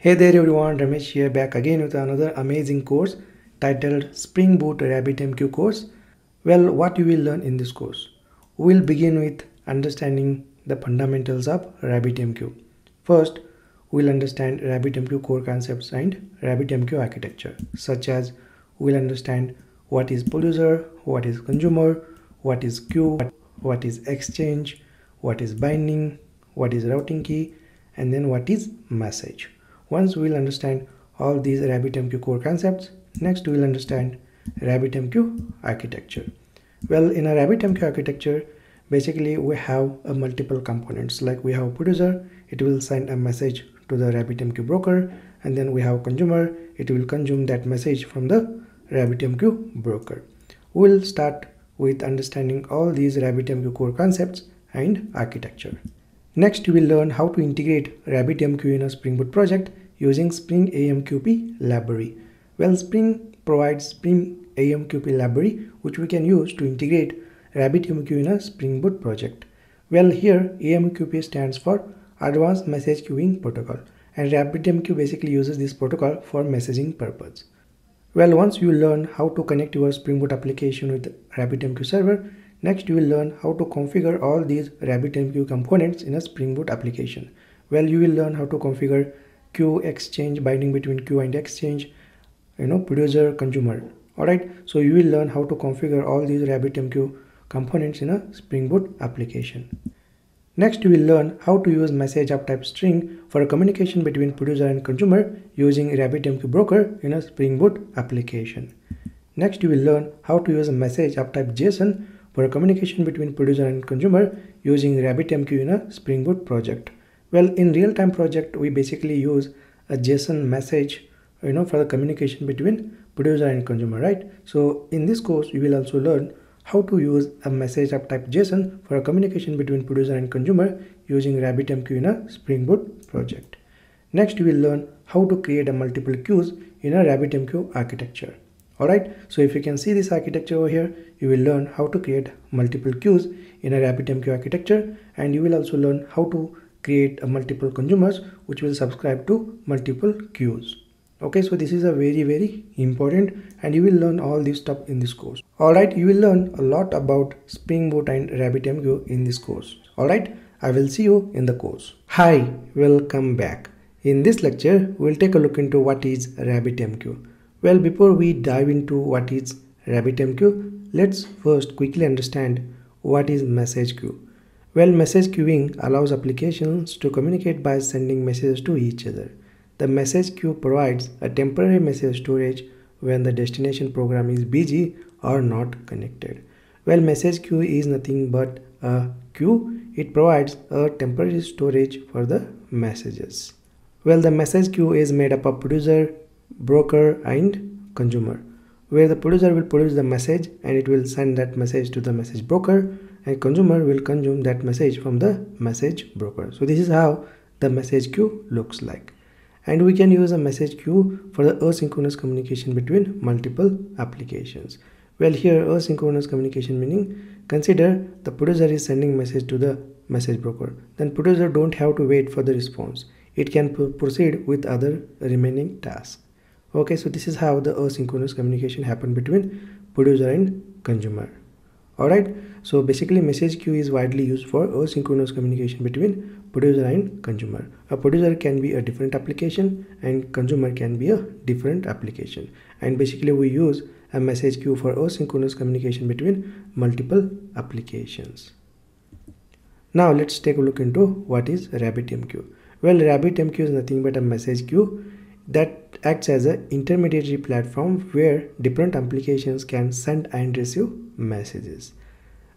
Hey there everyone, Ramesh here back again with another amazing course titled Spring Boot RabbitMQ course. Well, what you will learn in this course? We'll begin with understanding the fundamentals of RabbitMQ. First, we'll understand RabbitMQ core concepts and RabbitMQ architecture, such as we'll understand what is producer, what is consumer, what is queue, what is exchange, what is binding, what is routing key, and then what is message. Once we'll understand all these RabbitMQ core concepts, next we'll understand RabbitMQ architecture. Well, in a RabbitMQ architecture, basically we have a multiple components like we have producer, it will send a message to the RabbitMQ broker, and then we have consumer, it will consume that message from the RabbitMQ broker. We'll start with understanding all these RabbitMQ core concepts and architecture. Next, we will learn how to integrate RabbitMQ in a Spring Boot project using Spring AMQP library. Well, Spring provides Spring AMQP library which we can use to integrate RabbitMQ in a Spring Boot project. Well, here AMQP stands for Advanced Message Queuing Protocol and RabbitMQ basically uses this protocol for messaging purpose. Well, once you learn how to connect your Spring Boot application with RabbitMQ server, Next, you will learn how to configure all these RabbitMQ components in a Spring Boot application. Well, you will learn how to configure queue exchange binding between queue and exchange, you know, producer consumer. Alright, so you will learn how to configure all these RabbitMQ components in a Spring Boot application. Next, you will learn how to use message of type string for communication between producer and consumer using RabbitMQ broker in a Spring Boot application. Next, you will learn how to use a message of type JSON for a communication between producer and consumer using RabbitMQ in a Spring Boot project. Well, in real-time project, we basically use a JSON message, you know, for the communication between producer and consumer, right? So in this course, you will also learn how to use a message of type JSON for a communication between producer and consumer using RabbitMQ in a Spring Boot project. Next, you will learn how to create a multiple queues in a RabbitMQ architecture. Alright, so if you can see this architecture over here, you will learn how to create multiple queues in a RabbitMQ architecture and you will also learn how to create a multiple consumers which will subscribe to multiple queues. Okay, so this is a very very important and you will learn all this stuff in this course. Alright, you will learn a lot about Spring Boot and RabbitMQ in this course. Alright, I will see you in the course. Hi, welcome back. In this lecture, we'll take a look into what is RabbitMQ. Well, before we dive into what is RabbitMQ, let's first quickly understand what is message queue. Well, message queuing allows applications to communicate by sending messages to each other. The message queue provides a temporary message storage when the destination program is busy or not connected. Well, message queue is nothing but a queue. It provides a temporary storage for the messages. Well, the message queue is made up of producer, broker and consumer where the producer will produce the message and it will send that message to the message broker and consumer will consume that message from the message broker. So this is how the message queue looks like. And we can use a message queue for the asynchronous communication between multiple applications. Well here asynchronous communication meaning consider the producer is sending message to the message broker. Then producer don't have to wait for the response. It can proceed with other remaining tasks okay so this is how the asynchronous communication happen between producer and consumer. All right so basically message queue is widely used for asynchronous communication between producer and consumer. A producer can be a different application and consumer can be a different application. And basically we use a message queue for asynchronous communication between multiple applications. Now let's take a look into what is RabbitMQ. Well, RabbitMQ is nothing but a message queue that acts as an intermediary platform where different applications can send and receive messages.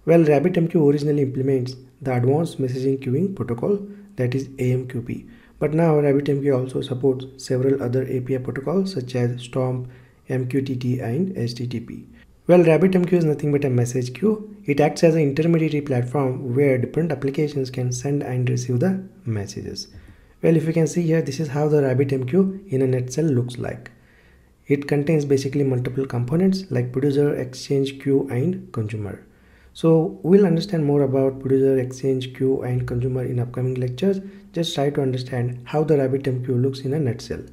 Well, RabbitMQ originally implements the advanced messaging queuing protocol that is AMQP. But now RabbitMQ also supports several other API protocols such as STOMP, MQTT and HTTP. Well, RabbitMQ is nothing but a message queue. It acts as an intermediary platform where different applications can send and receive the messages. Well, if you can see here, this is how the RabbitMQ in a net nutshell looks like. It contains basically multiple components like producer, exchange, queue and consumer. So we'll understand more about producer, exchange, queue and consumer in upcoming lectures. just try to understand how the RabbitMQ looks in a net nutshell.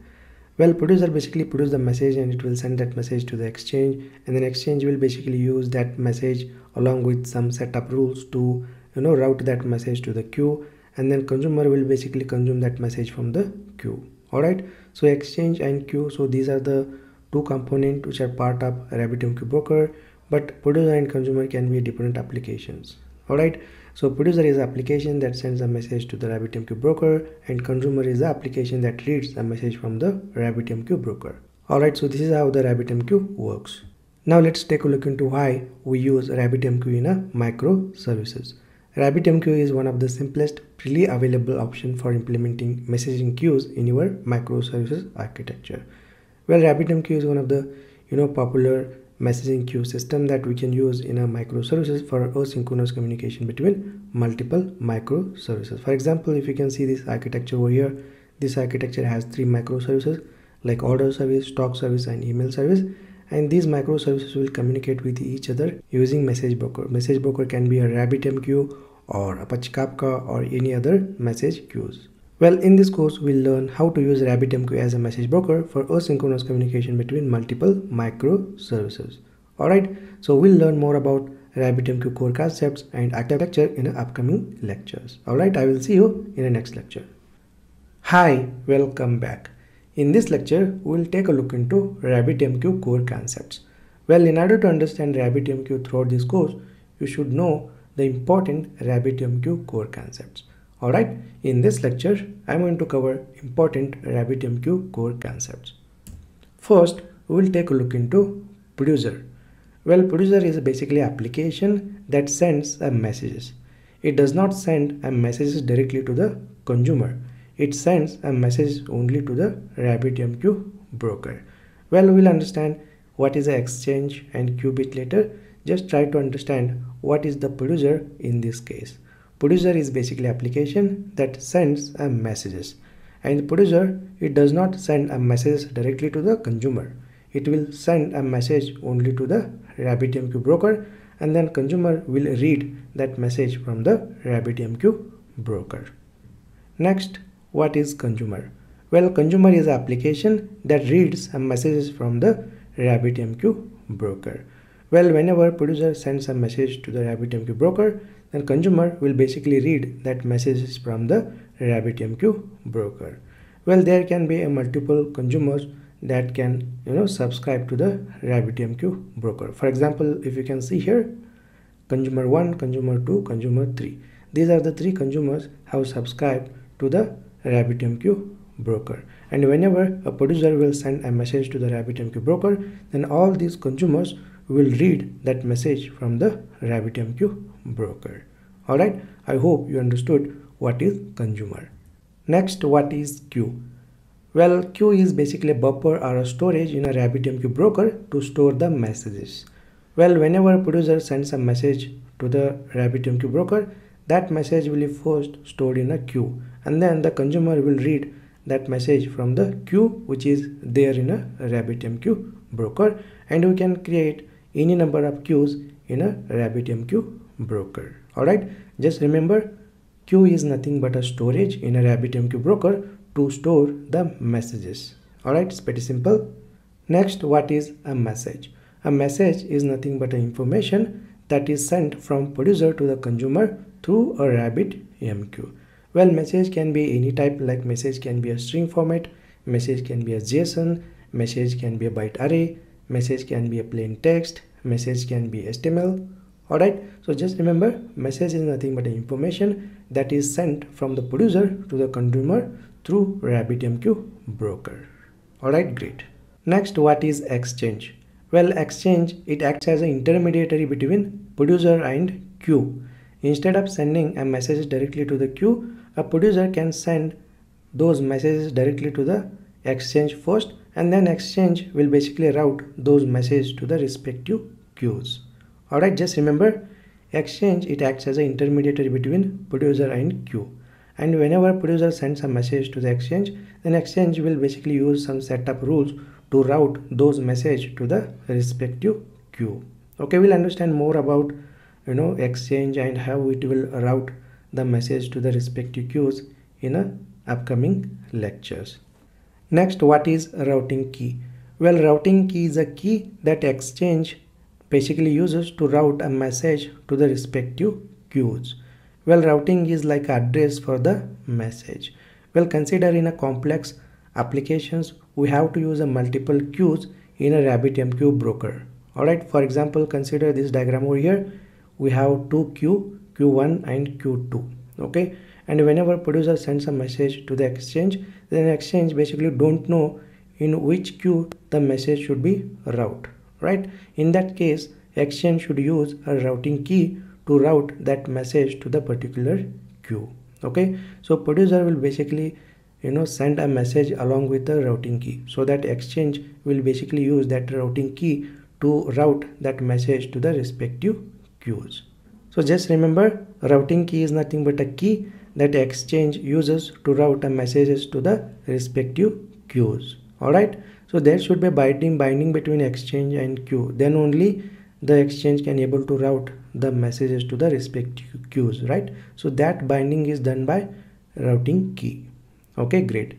Well, producer basically produce the message and it will send that message to the exchange and then exchange will basically use that message along with some setup rules to you know route that message to the queue and then consumer will basically consume that message from the queue. Alright, so exchange and queue, so these are the two components which are part of RabbitMQ broker but producer and consumer can be different applications. Alright, so producer is application that sends a message to the RabbitMQ broker and consumer is the application that reads a message from the RabbitMQ broker. Alright, so this is how the RabbitMQ works. Now let's take a look into why we use RabbitMQ in a microservices. RabbitMQ is one of the simplest freely available option for implementing messaging queues in your microservices architecture. Well, RabbitMQ is one of the you know popular messaging queue system that we can use in a microservices for asynchronous communication between multiple microservices. For example, if you can see this architecture over here, this architecture has three microservices like order service, stock service, and email service. And these microservices will communicate with each other using message broker. Message broker can be a RabbitMQ or Apache Kafka or any other message queues. Well, in this course, we'll learn how to use RabbitMQ as a message broker for asynchronous communication between multiple microservices. Alright, so we'll learn more about RabbitMQ core concepts and architecture in the upcoming lectures. Alright, I will see you in the next lecture. Hi, welcome back. In this lecture, we'll take a look into RabbitMQ core concepts. Well, in order to understand RabbitMQ throughout this course, you should know the important RabbitMQ core concepts. Alright, in this lecture, I'm going to cover important RabbitMQ core concepts. First, we will take a look into producer. Well, producer is basically application that sends a messages. It does not send a messages directly to the consumer. It sends a message only to the RabbitMQ broker. Well, we'll understand what is the exchange and queue bit later. Just try to understand what is the producer in this case. Producer is basically application that sends a messages and producer it does not send a message directly to the consumer. It will send a message only to the RabbitMQ broker and then consumer will read that message from the RabbitMQ broker. Next, what is consumer? Well, consumer is application that reads a messages from the RabbitMQ broker. Well, whenever producer sends a message to the RabbitMQ broker, then consumer will basically read that messages from the RabbitMQ broker. Well, there can be a multiple consumers that can you know subscribe to the RabbitMQ broker. For example, if you can see here, consumer 1, consumer 2, consumer 3. These are the three consumers have subscribed to the RabbitMQ broker. And whenever a producer will send a message to the RabbitMQ broker, then all these consumers will read that message from the RabbitMQ broker. Alright, I hope you understood what is consumer. Next, what is queue? Well, queue is basically a buffer or a storage in a RabbitMQ broker to store the messages. Well, whenever a producer sends a message to the RabbitMQ broker, that message will be first stored in a queue and then the consumer will read that message from the queue which is there in a RabbitMQ broker and we can create any number of queues in a RabbitMQ broker. Alright, just remember queue is nothing but a storage in a RabbitMQ broker to store the messages. Alright, it's pretty simple. Next, what is a message? A message is nothing but information that is sent from producer to the consumer through a RabbitMQ. Well, message can be any type like message can be a string format, message can be a JSON, message can be a byte array, message can be a plain text message can be html alright so just remember message is nothing but information that is sent from the producer to the consumer through rabbitmq broker. Alright great. Next what is exchange? Well exchange it acts as an intermediary between producer and queue. Instead of sending a message directly to the queue a producer can send those messages directly to the exchange first and then exchange will basically route those messages to the respective queues. Alright just remember exchange it acts as an intermediary between producer and queue. And whenever producer sends a message to the exchange then exchange will basically use some setup rules to route those message to the respective queue. Okay we'll understand more about you know exchange and how it will route the message to the respective queues in a upcoming lectures. Next, what is routing key? Well, routing key is a key that exchange basically uses to route a message to the respective queues. Well, routing is like address for the message. Well, consider in a complex applications, we have to use a multiple queues in a RabbitMQ broker. Alright, for example, consider this diagram over here. We have two queue, Q1 and Q2. Okay, and whenever producer sends a message to the exchange, then exchange basically don't know in which queue the message should be route. Right? In that case, exchange should use a routing key to route that message to the particular queue. Okay, so producer will basically you know send a message along with the routing key so that exchange will basically use that routing key to route that message to the respective queues so just remember routing key is nothing but a key that exchange uses to route the messages to the respective queues. All right so there should be binding binding between exchange and queue. Then only the exchange can able to route the messages to the respective queues right? So that binding is done by routing key. Okay great.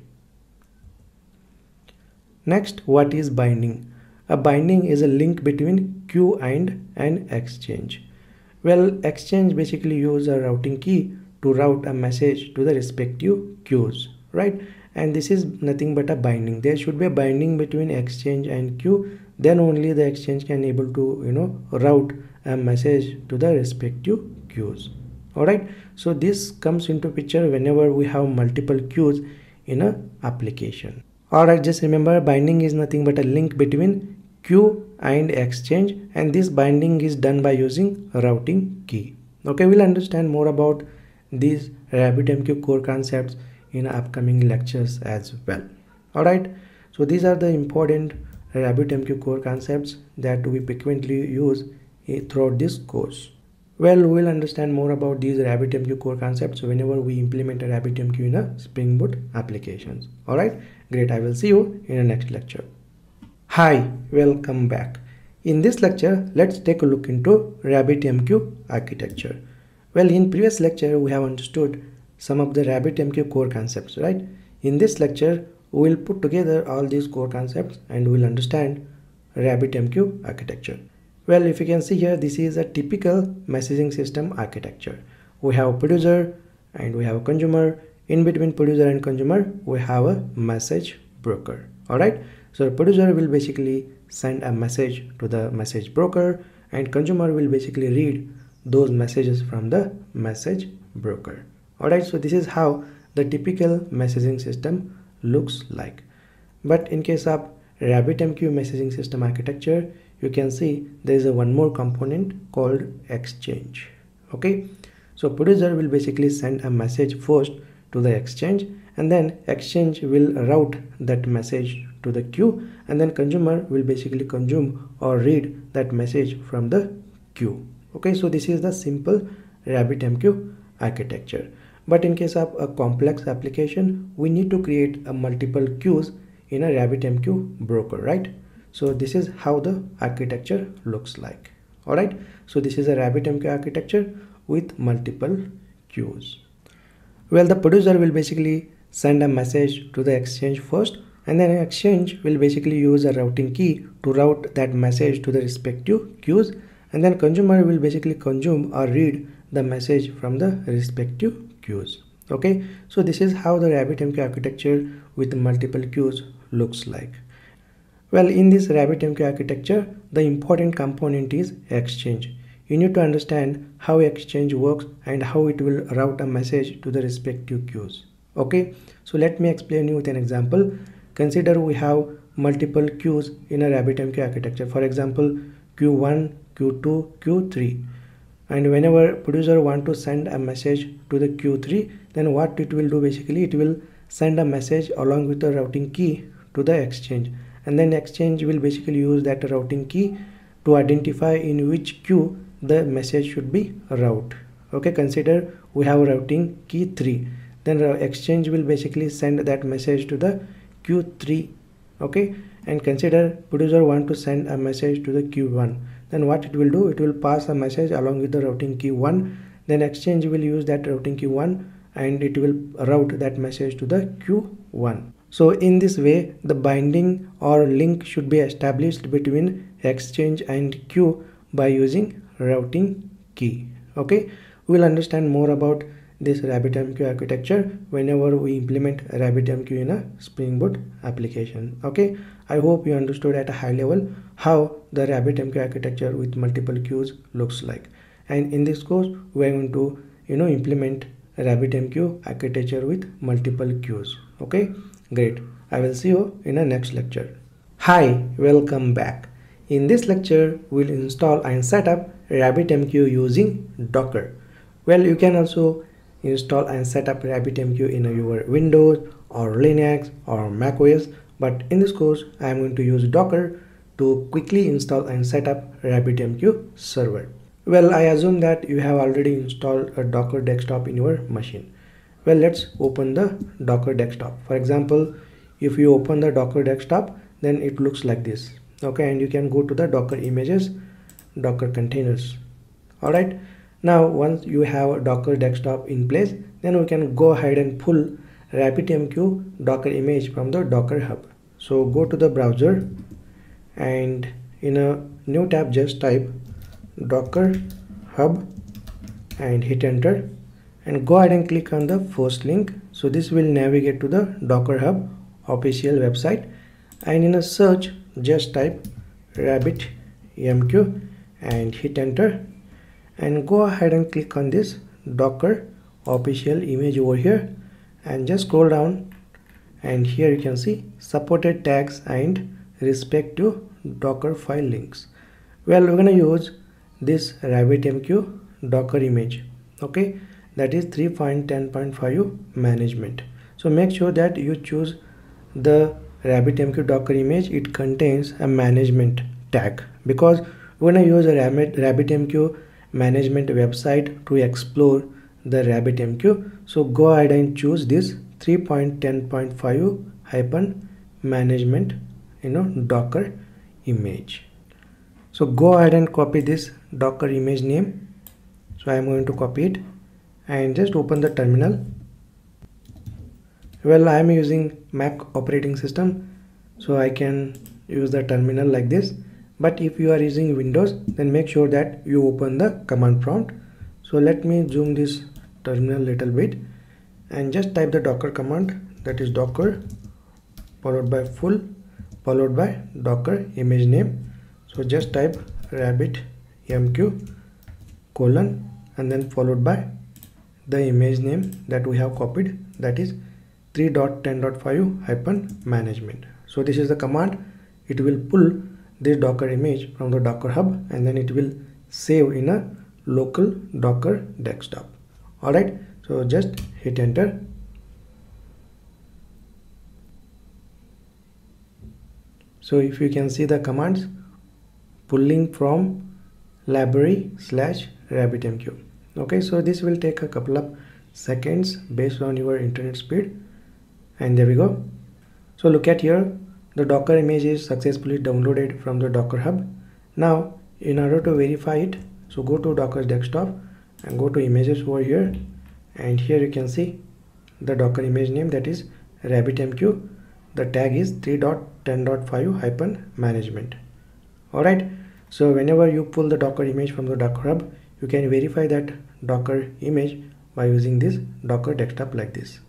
Next what is binding? A binding is a link between queue and an exchange. Well exchange basically use a routing key to route a message to the respective queues right? And this is nothing but a binding. There should be a binding between exchange and queue. Then only the exchange can able to you know route a message to the respective queues. All right? So this comes into picture whenever we have multiple queues in a application. Alright just remember binding is nothing but a link between queue and exchange and this binding is done by using routing key. Okay we'll understand more about these RabbitMQ core concepts in upcoming lectures as well alright so these are the important RabbitMQ core concepts that we frequently use throughout this course well, we'll understand more about these RabbitMQ core concepts whenever we implement a RabbitMQ in a Spring Boot applications. Alright, great. I will see you in the next lecture. Hi, welcome back. In this lecture, let's take a look into RabbitMQ architecture. Well, in previous lecture, we have understood some of the RabbitMQ core concepts, right? In this lecture, we will put together all these core concepts and we'll understand RabbitMQ architecture. Well, if you can see here, this is a typical messaging system architecture. We have a producer and we have a consumer. In between producer and consumer, we have a message broker. All right. So producer will basically send a message to the message broker and consumer will basically read those messages from the message broker. All right. So this is how the typical messaging system looks like. But in case of RabbitMQ messaging system architecture, you can see there is a one more component called exchange okay so producer will basically send a message first to the exchange and then exchange will route that message to the queue and then consumer will basically consume or read that message from the queue okay so this is the simple RabbitMQ architecture. But in case of a complex application we need to create a multiple queues in a RabbitMQ broker right? So this is how the architecture looks like. All right so this is a rabbitmq architecture with multiple queues. Well the producer will basically send a message to the exchange first and then exchange will basically use a routing key to route that message to the respective queues and then consumer will basically consume or read the message from the respective queues okay so this is how the rabbitmq architecture with multiple queues looks like well, in this RabbitMQ architecture, the important component is Exchange. You need to understand how Exchange works and how it will route a message to the respective queues. Okay, so let me explain you with an example. Consider we have multiple queues in a RabbitMQ architecture. For example, Q1, Q2, Q3. And whenever producer want to send a message to the Q3, then what it will do basically, it will send a message along with the routing key to the exchange. And then exchange will basically use that routing key to identify in which queue the message should be route. Okay consider we have routing key 3 then exchange will basically send that message to the q3 okay and consider producer want to send a message to the q1 then what it will do? It will pass a message along with the routing key 1 then exchange will use that routing key 1 and it will route that message to the q1 so in this way the binding or link should be established between exchange and queue by using routing key. Okay? We'll understand more about this RabbitMQ architecture whenever we implement RabbitMQ in a Spring Boot application. Okay, I hope you understood at a high level how the RabbitMQ architecture with multiple queues looks like. And in this course, we are going to you know implement RabbitMQ architecture with multiple queues. Okay, great. I will see you in a next lecture. Hi, welcome back. In this lecture, we'll install and set up RabbitMQ using Docker. Well, you can also install and set up RabbitMQ in your Windows or Linux or macOS but in this course I am going to use Docker to quickly install and set up RabbitMQ server. Well I assume that you have already installed a Docker desktop in your machine. Well let's open the Docker desktop. For example if you open the Docker desktop then it looks like this okay and you can go to the Docker images Docker containers alright now once you have a docker desktop in place then we can go ahead and pull RabbitMQ docker image from the docker hub so go to the browser and in a new tab just type docker hub and hit enter and go ahead and click on the first link. So this will navigate to the docker hub official website. And in a search just type rabbit RabbitMQ and hit enter and go ahead and click on this docker official image over here. And just scroll down and here you can see supported tags and respect to docker file links. Well we're going to use this rabbitmq docker image okay? That is 3.10.5 management. So make sure that you choose the rabbitmq docker image. It contains a management tag because we're going to use a Rabbit, rabbitmq management website to explore the RabbitMQ. So go ahead and choose this 3.10.5 hyphen management you know docker image. So go ahead and copy this docker image name. So I am going to copy it and just open the terminal. Well, I am using Mac operating system so I can use the terminal like this but if you are using windows then make sure that you open the command prompt so let me zoom this terminal little bit and just type the docker command that is docker followed by pull followed by docker image name. So just type rabbit mq colon and then followed by the image name that we have copied that is 3.10.5 hyphen management. So this is the command. It will pull this docker image from the docker hub and then it will save in a local docker desktop. All right so just hit enter so if you can see the commands pulling from library slash rabbitmq okay so this will take a couple of seconds based on your internet speed. And there we go. So look at here. The docker image is successfully downloaded from the docker hub. Now in order to verify it so go to docker desktop and go to images over here. And here you can see the docker image name that is rabbitmq the tag is 3.10.5 hyphen management. All right so whenever you pull the docker image from the docker hub you can verify that docker image by using this docker desktop like this.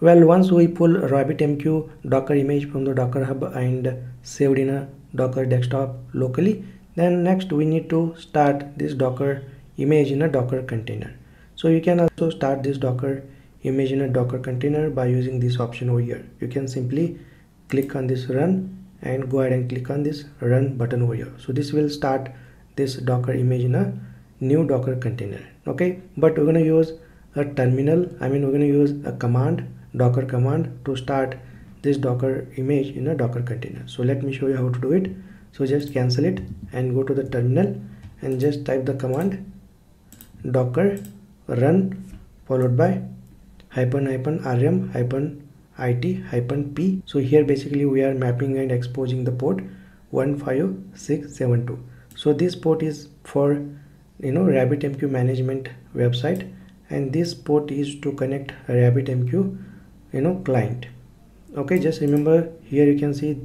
Well once we pull rabbitmq docker image from the docker hub and saved in a docker desktop locally then next we need to start this docker image in a docker container. So you can also start this docker image in a docker container by using this option over here. You can simply click on this run and go ahead and click on this run button over here. So this will start this docker image in a new docker container okay? But we're going to use a terminal i mean we're going to use a command docker command to start this docker image in a docker container. So let me show you how to do it. So just cancel it and go to the terminal and just type the command docker run followed by hyphen hyphen rm hyphen it hyphen p. So here basically we are mapping and exposing the port 15672 so this port is for you know rabbitmq management website and this port is to connect RabbitMQ you know client. Okay just remember here you can see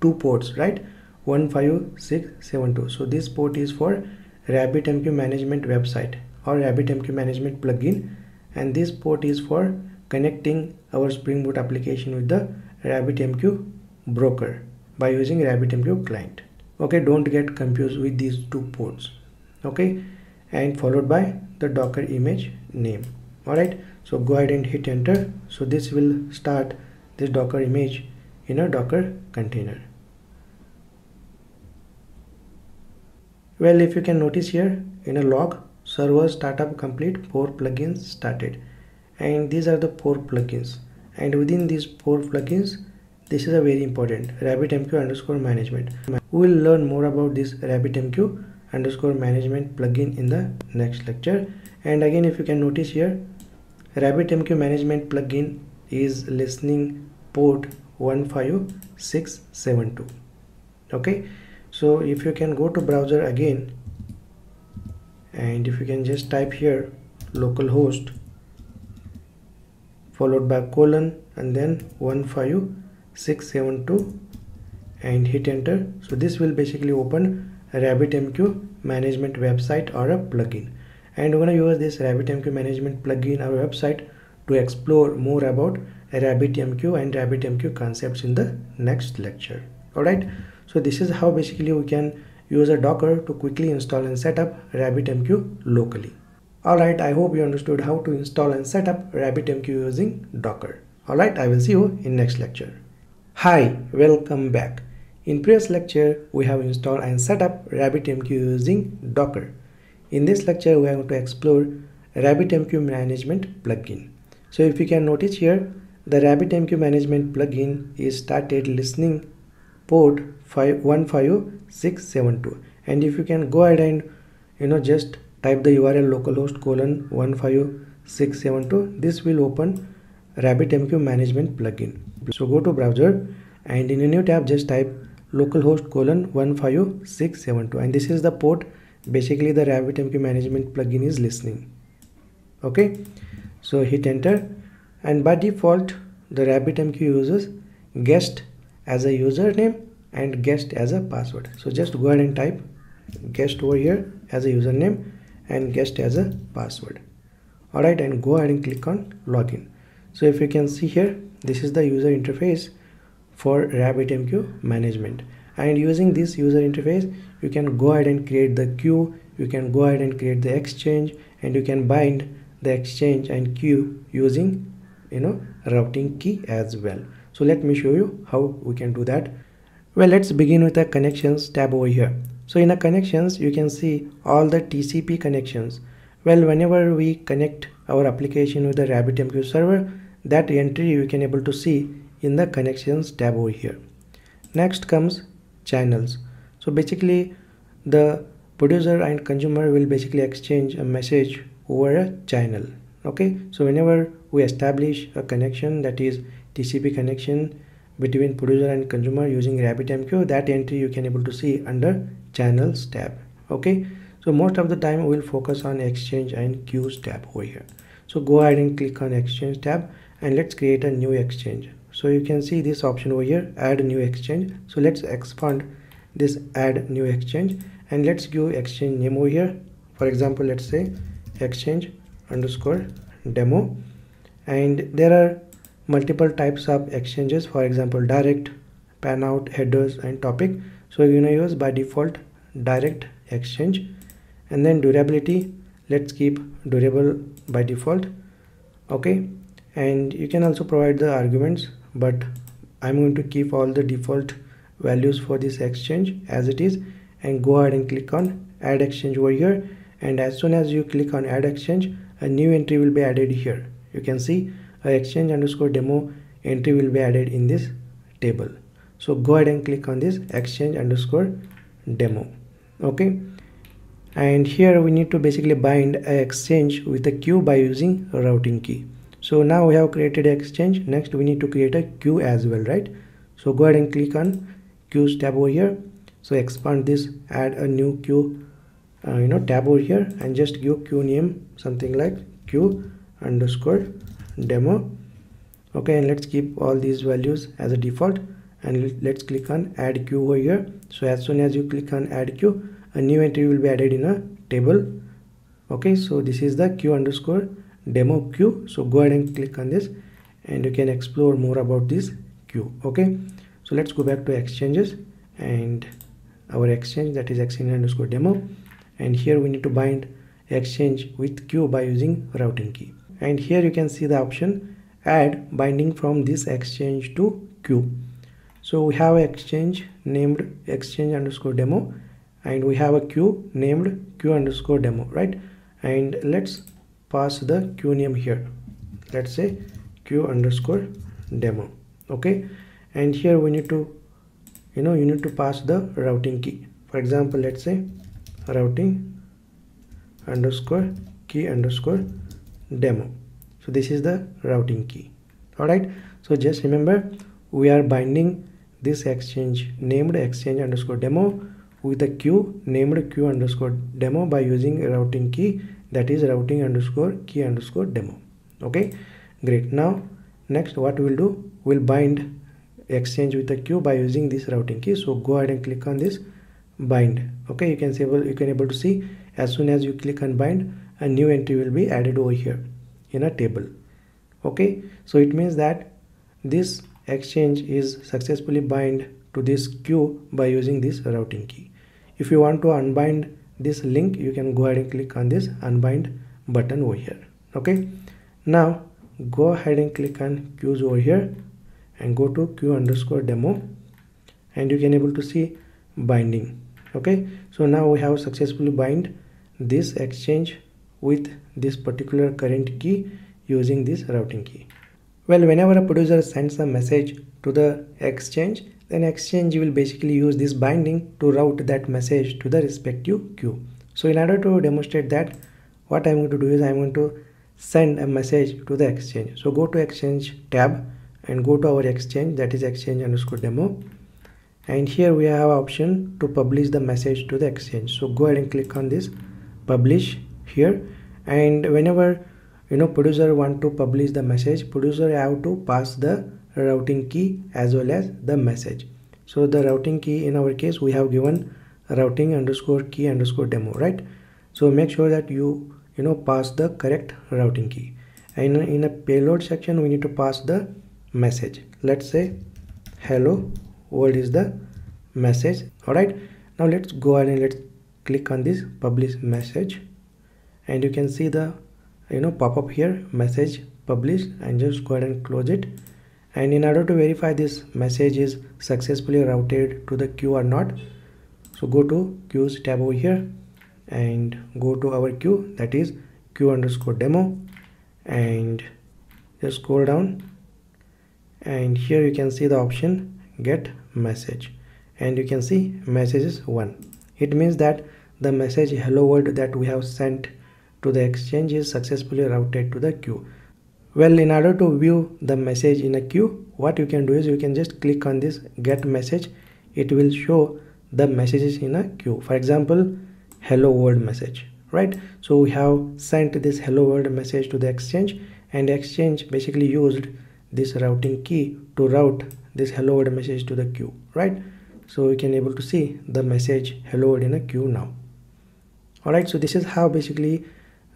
two ports right? 15672 so this port is for RabbitMQ management website or RabbitMQ management plugin and this port is for connecting our Spring Boot application with the RabbitMQ broker by using RabbitMQ client. Okay don't get confused with these two ports. Okay and followed by the docker image name. All right so go ahead and hit enter. So this will start this docker image in a docker container. Well if you can notice here in a log server startup complete four plugins started. And these are the four plugins. And within these four plugins this is a very important rabbitmq underscore management. We will learn more about this rabbitmq underscore management plugin in the next lecture. And again if you can notice here RabbitMQ management plugin is listening port 15672 okay? So if you can go to browser again and if you can just type here localhost followed by colon and then 15672 and hit enter. So this will basically open RabbitMQ management website or a plugin. And we're going to use this RabbitMQ management plugin our website to explore more about RabbitMQ and RabbitMQ concepts in the next lecture. Alright so this is how basically we can use a docker to quickly install and set up RabbitMQ locally. Alright I hope you understood how to install and set up RabbitMQ using docker. Alright I will see you in next lecture. Hi welcome back. In previous lecture we have installed and set up RabbitMQ using docker. In this lecture, we are going to explore RabbitMQ management plugin. So if you can notice here, the RabbitMQ management plugin is started listening port 15672 and if you can go ahead and you know just type the url localhost colon 15672 this will open rabbitmq management plugin. So go to browser and in a new tab just type localhost colon 15672 and this is the port. Basically the RabbitMQ management plugin is listening. Okay? So hit enter. And by default the RabbitMQ uses guest as a username and guest as a password. So just go ahead and type guest over here as a username and guest as a password. Alright and go ahead and click on login. So if you can see here this is the user interface for RabbitMQ management. And using this user interface you can go ahead and create the queue you can go ahead and create the exchange and you can bind the exchange and queue using you know routing key as well so let me show you how we can do that. Well let's begin with the connections tab over here. So in the connections you can see all the tcp connections. Well whenever we connect our application with the rabbitmq server that entry you can able to see in the connections tab over here. Next comes channels. So basically the producer and consumer will basically exchange a message over a channel. Okay? So whenever we establish a connection that is tcp connection between producer and consumer using rabbitmq that entry you can able to see under channels tab okay? So most of the time we'll focus on exchange and queues tab over here. So go ahead and click on exchange tab and let's create a new exchange. So you can see this option over here add new exchange. So let's expand this add new exchange and let's give exchange name over here. For example let's say exchange underscore demo and there are multiple types of exchanges for example direct fanout headers and topic. So you're gonna use by default direct exchange. And then durability let's keep durable by default okay? And you can also provide the arguments but i'm going to keep all the default values for this exchange as it is and go ahead and click on add exchange over here. And as soon as you click on add exchange a new entry will be added here. You can see a exchange underscore demo entry will be added in this table. So go ahead and click on this exchange underscore demo. Okay? And here we need to basically bind a exchange with a queue by using a routing key. So now we have created exchange. Next we need to create a queue as well right? So go ahead and click on queues tab over here. So expand this add a new queue uh, you know tab over here and just give queue name something like queue underscore demo. Okay and let's keep all these values as a default and let's click on add queue over here. So as soon as you click on add queue a new entry will be added in a table. Okay so this is the q underscore demo q so go ahead and click on this and you can explore more about this queue. Okay so let's go back to exchanges and our exchange that is exchange underscore demo. And here we need to bind exchange with queue by using routing key and here you can see the option add binding from this exchange to q. So we have an exchange named exchange underscore demo and we have a queue named q underscore demo right? And let's pass the queue name here. Let's say q underscore demo okay? And here we need to you know you need to pass the routing key. For example let's say routing underscore key underscore demo. So this is the routing key. All right so just remember we are binding this exchange named exchange underscore demo with a queue named q underscore demo by using a routing key that is routing underscore key underscore demo. Okay? Great. Now next what we'll do we'll bind exchange with a queue by using this routing key. So go ahead and click on this bind. Okay? You can see you can able to see as soon as you click on bind a new entry will be added over here in a table. Okay? So it means that this exchange is successfully bind to this queue by using this routing key. If you want to unbind this link you can go ahead and click on this unbind button over here. Okay? Now go ahead and click on queues over here and go to q underscore demo and you can able to see binding. Okay? So now we have successfully bind this exchange with this particular current key using this routing key. Well whenever a producer sends a message to the exchange then exchange will basically use this binding to route that message to the respective queue. So in order to demonstrate that what i'm going to do is i'm going to send a message to the exchange. So go to exchange tab and go to our exchange that is exchange underscore demo. And here we have option to publish the message to the exchange. So go ahead and click on this publish here. And whenever you know producer want to publish the message producer have to pass the routing key as well as the message. So the routing key in our case we have given routing underscore key underscore demo right? So make sure that you you know pass the correct routing key. And in a payload section we need to pass the message. Let's say hello world is the message. All right. Now let's go ahead and let's click on this publish message and you can see the you know pop up here message published and just go ahead and close it. And in order to verify this message is successfully routed to the queue or not so go to queues tab over here and go to our queue that is queue underscore demo and just scroll down. And here you can see the option get message. And you can see message is one. It means that the message hello world that we have sent to the exchange is successfully routed to the queue. Well in order to view the message in a queue what you can do is you can just click on this get message. It will show the messages in a queue. For example hello world message right? So we have sent this hello world message to the exchange and exchange basically used this routing key to route this hello world message to the queue right? So we can able to see the message hello world in a queue now. All right so this is how basically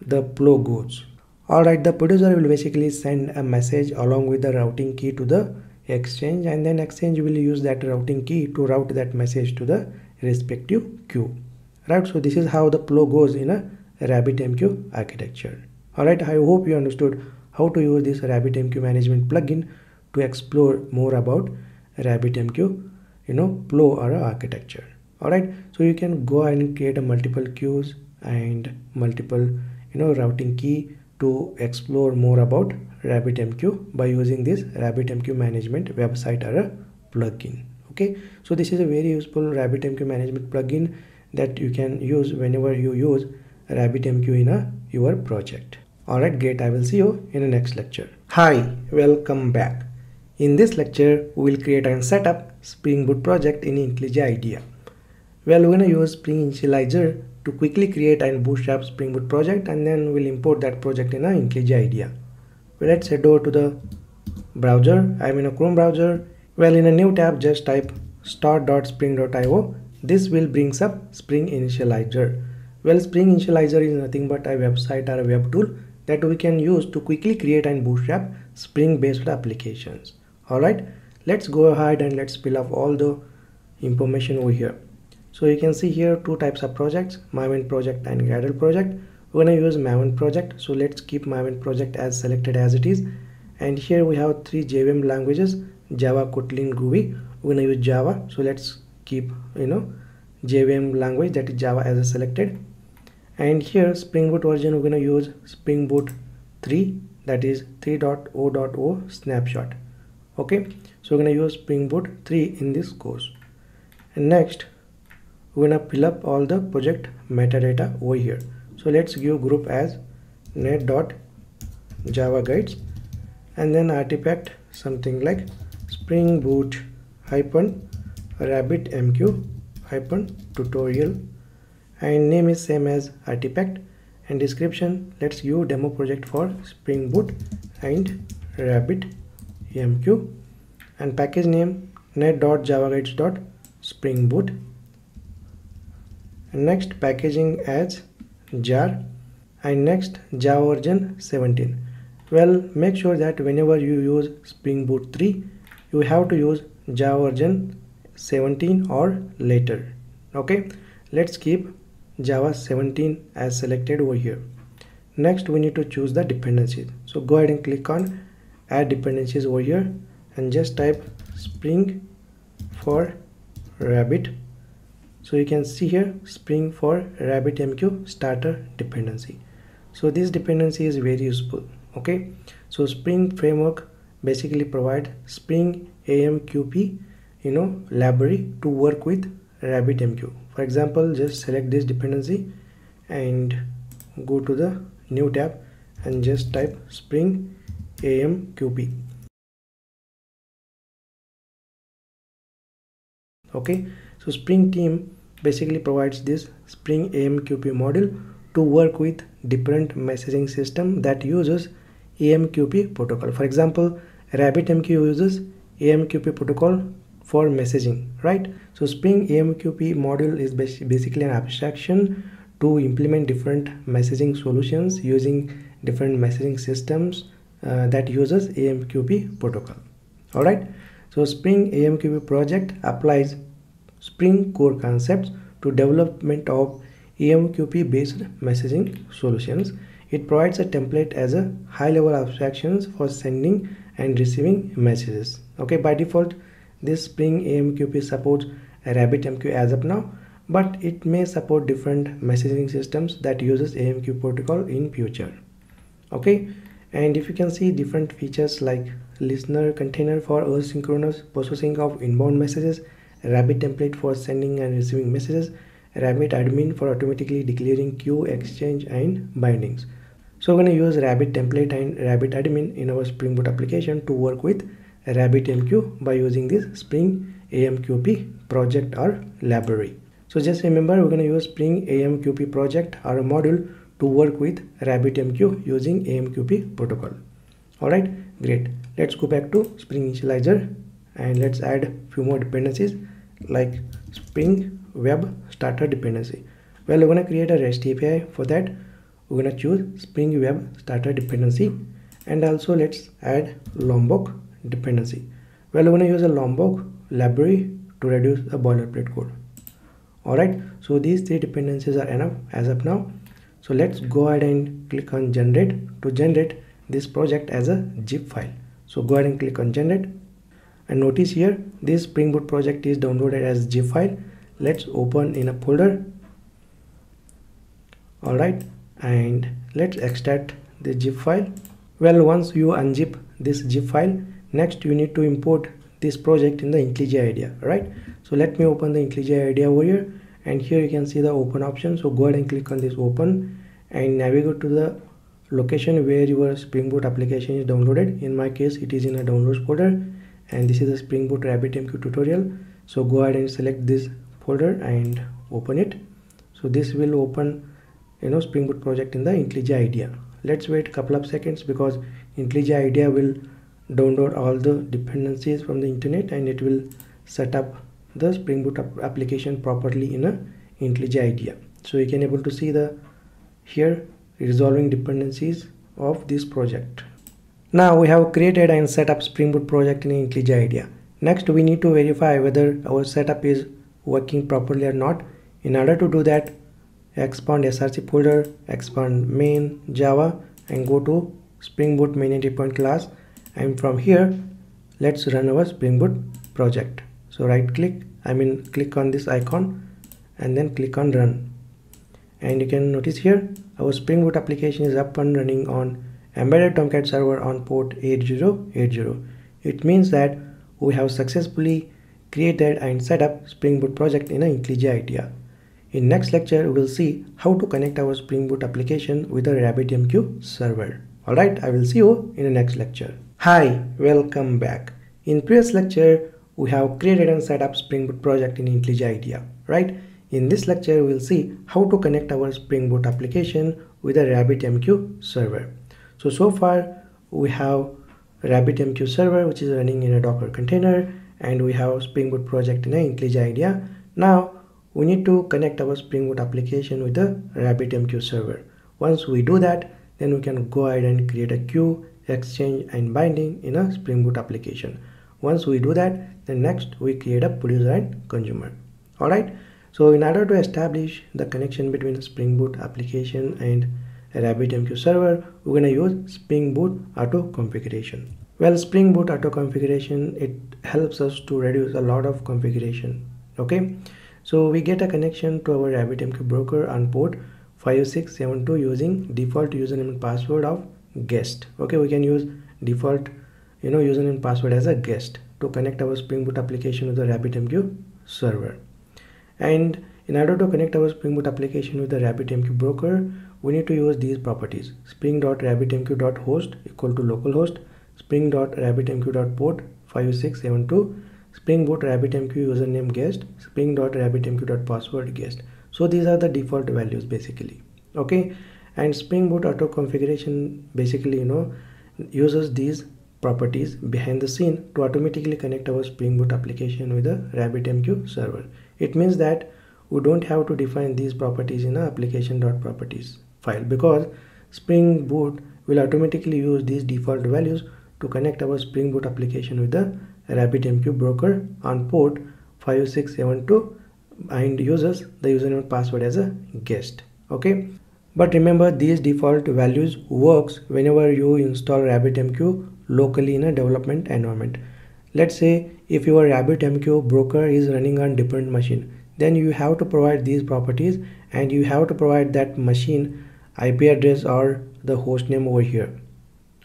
the flow goes all right the producer will basically send a message along with the routing key to the exchange and then exchange will use that routing key to route that message to the respective queue. Right so this is how the flow goes in a RabbitMQ architecture. All right i hope you understood how to use this RabbitMQ management plugin to explore more about RabbitMQ, you know, flow or architecture. Alright, so you can go and create a multiple queues and multiple, you know, routing key to explore more about RabbitMQ by using this RabbitMQ management website or a plugin. Okay, so this is a very useful RabbitMQ management plugin that you can use whenever you use RabbitMQ in a your project. Alright, great. I will see you in the next lecture. Hi, welcome back. In this lecture, we will create and set up Spring Boot project in IntelliJ IDEA. Well, we're going to use Spring Initializr to quickly create and bootstrap Spring Boot project and then we'll import that project in a IntelliJ IDEA. Let's head over to the browser. I'm in a Chrome browser. Well, in a new tab, just type start.spring.io. This will brings up Spring Initializr. Well, Spring Initializr is nothing but a website or a web tool that we can use to quickly create and bootstrap Spring based applications. Alright, let's go ahead and let's fill up all the information over here so you can see here two types of projects maven project and gradle project. We're going to use maven project. So let's keep maven project as selected as it is. And here we have three jvm languages java kotlin groovy. We're going to use java. So let's keep you know jvm language that is java as selected. And here spring boot version we're going to use spring boot 3 that is 3.0.0 snapshot. Okay? So we're going to use spring boot 3 in this course. And next we're gonna fill up all the project metadata over here. So let's give group as net.java guides and then artifact something like spring boot hyphen rabbit mq hyphen tutorial. And name is same as artifact. And description let's give demo project for spring boot and rabbit mq. And package name net.javaguides.spring spring boot next packaging as jar and next java version 17 well make sure that whenever you use spring boot 3 you have to use java version 17 or later. Okay? Let's keep java 17 as selected over here. Next we need to choose the dependencies. So go ahead and click on add dependencies over here and just type spring for rabbit so you can see here spring for RabbitMQ starter dependency. So this dependency is very useful okay? So spring framework basically provide spring amqp you know library to work with RabbitMQ for example just select this dependency and go to the new tab and just type spring amqp okay so spring team basically provides this spring amqp model to work with different messaging system that uses amqp protocol. For example rabbitmq uses amqp protocol for messaging right? So spring amqp module is basically an abstraction to implement different messaging solutions using different messaging systems uh, that uses amqp protocol. All right so Spring AMQP project applies Spring core concepts to development of AMQP based messaging solutions. It provides a template as a high level abstractions for sending and receiving messages. Okay, by default, this Spring AMQP supports RabbitMQ as of now, but it may support different messaging systems that uses AMQ protocol in future. Okay, and if you can see different features like listener container for asynchronous processing of inbound messages rabbit template for sending and receiving messages. Rabbit admin for automatically declaring queue exchange and bindings. So we're going to use rabbit template and rabbit admin in our spring boot application to work with rabbit mq by using this spring amqp project or library. So just remember we're going to use spring amqp project or a module to work with rabbitmq using amqp protocol. All right great. Let's go back to spring Initializr and let's add few more dependencies like spring web starter dependency. Well we're going to create a rest api for that. We're going to choose spring web starter dependency and also let's add lombok dependency. Well we're going to use a lombok library to reduce the boilerplate code. All right so these three dependencies are enough as of now. So let's go ahead and click on generate. To generate this project as a zip file. So go ahead and click on generate and notice here this spring boot project is downloaded as zip file. Let's open in a folder. All right and let's extract the zip file. Well once you unzip this zip file next you need to import this project in the IntelliJ IDEA right? So let me open the IntelliJ IDEA over here. And here you can see the open option. So go ahead and click on this open and navigate to the location where your spring boot application is downloaded. In my case it is in a downloads folder and this is a spring boot rabbitmq tutorial. So go ahead and select this folder and open it. So this will open you know spring boot project in the IntelliJ IDEA. Let's wait a couple of seconds because IntelliJ IDEA will download all the dependencies from the internet and it will set up the spring boot application properly in a IntelliJ IDEA. So you can able to see the here resolving dependencies of this project now we have created and set up spring boot project in IntelliJ IDEA. Next we need to verify whether our setup is working properly or not. In order to do that expand src folder expand main java and go to spring boot main entry point class. And from here let's run our spring boot project. So right click i mean click on this icon and then click on run. And you can notice here our spring boot application is up and running on embedded tomcat server on port 8080 it means that we have successfully created and set up spring boot project in IntelliJ IDEA in next lecture, we will see how to connect our Spring Boot application with a RabbitMQ server. Alright, I will see you in the next lecture. Hi, welcome back. In previous lecture, we have created and set up Spring Boot project in IntelliJ IDEA, right? In this lecture, we will see how to connect our Spring Boot application with a RabbitMQ server. So, so far we have RabbitMQ server which is running in a Docker container and we have Spring Boot project in a IntelliJ IDEA. Now we need to connect our Spring Boot application with the RabbitMQ server. Once we do that, then we can go ahead and create a queue, exchange and binding in a Spring Boot application. Once we do that, then next we create a producer and consumer. Alright, so in order to establish the connection between Spring Boot application and RabbitMQ server, we're gonna use Spring Boot auto configuration. Well, Spring Boot auto configuration, it helps us to reduce a lot of configuration. Okay, so we get a connection to our RabbitMQ broker on port 5672 using default username and password of guest. Okay, we can use default you know username and password as a guest to connect our Spring Boot application with the RabbitMQ server. And in order to connect our Spring Boot application with the RabbitMQ broker, we need to use these properties. spring.rabbitmq.host equal to localhost spring.rabbitmq.port 5672 spring boot rabbitmq username guest spring.rabbitmq.password guest. So these are the default values basically. Okay? And spring boot auto configuration basically you know uses these properties behind the scene to automatically connect our spring boot application with the rabbitmq server. It means that we don't have to define these properties in application.properties file because spring boot will automatically use these default values to connect our spring boot application with the RabbitMQ broker on port 5672 and uses the username and password as a guest okay? But remember these default values works whenever you install RabbitMQ locally in a development environment. Let's say if your RabbitMQ broker is running on different machine then you have to provide these properties and you have to provide that machine IP address or the host name over here.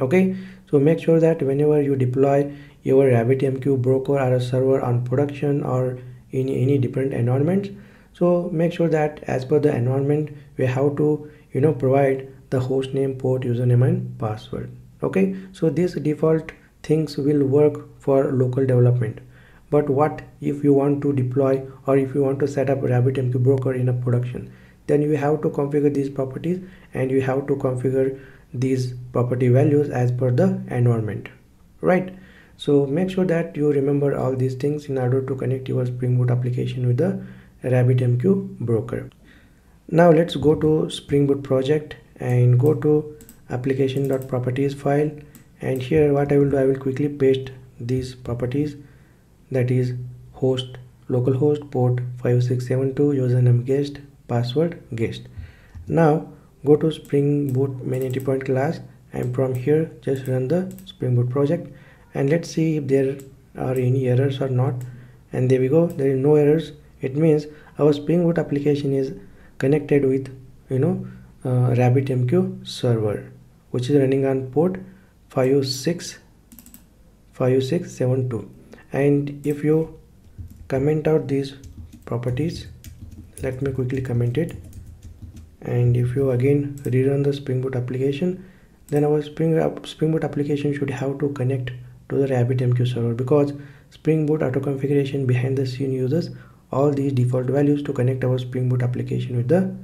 Okay? So make sure that whenever you deploy your RabbitMQ broker or a server on production or in any different environments so make sure that as per the environment we have to you know provide the host name port username and password. Okay? So these default things will work for local development. But what if you want to deploy or if you want to set up RabbitMQ broker in a production then you have to configure these properties and you have to configure these property values as per the environment right? So make sure that you remember all these things in order to connect your spring boot application with the rabbitmq broker. Now let's go to spring boot project and go to application.properties file. And here what i will do i will quickly paste these properties that is host localhost port 5672 username guest password guest. Now go to spring boot main entry point class and from here just run the spring boot project and let's see if there are any errors or not. And there we go there is no errors. It means our spring boot application is connected with you know uh, rabbitmq server which is running on port 56 5672 and if you comment out these properties let me quickly comment it. And if you again rerun the spring boot application then our spring, spring boot application should have to connect to the RabbitMQ server because Spring Boot auto configuration behind the scene uses all these default values to connect our spring boot application with the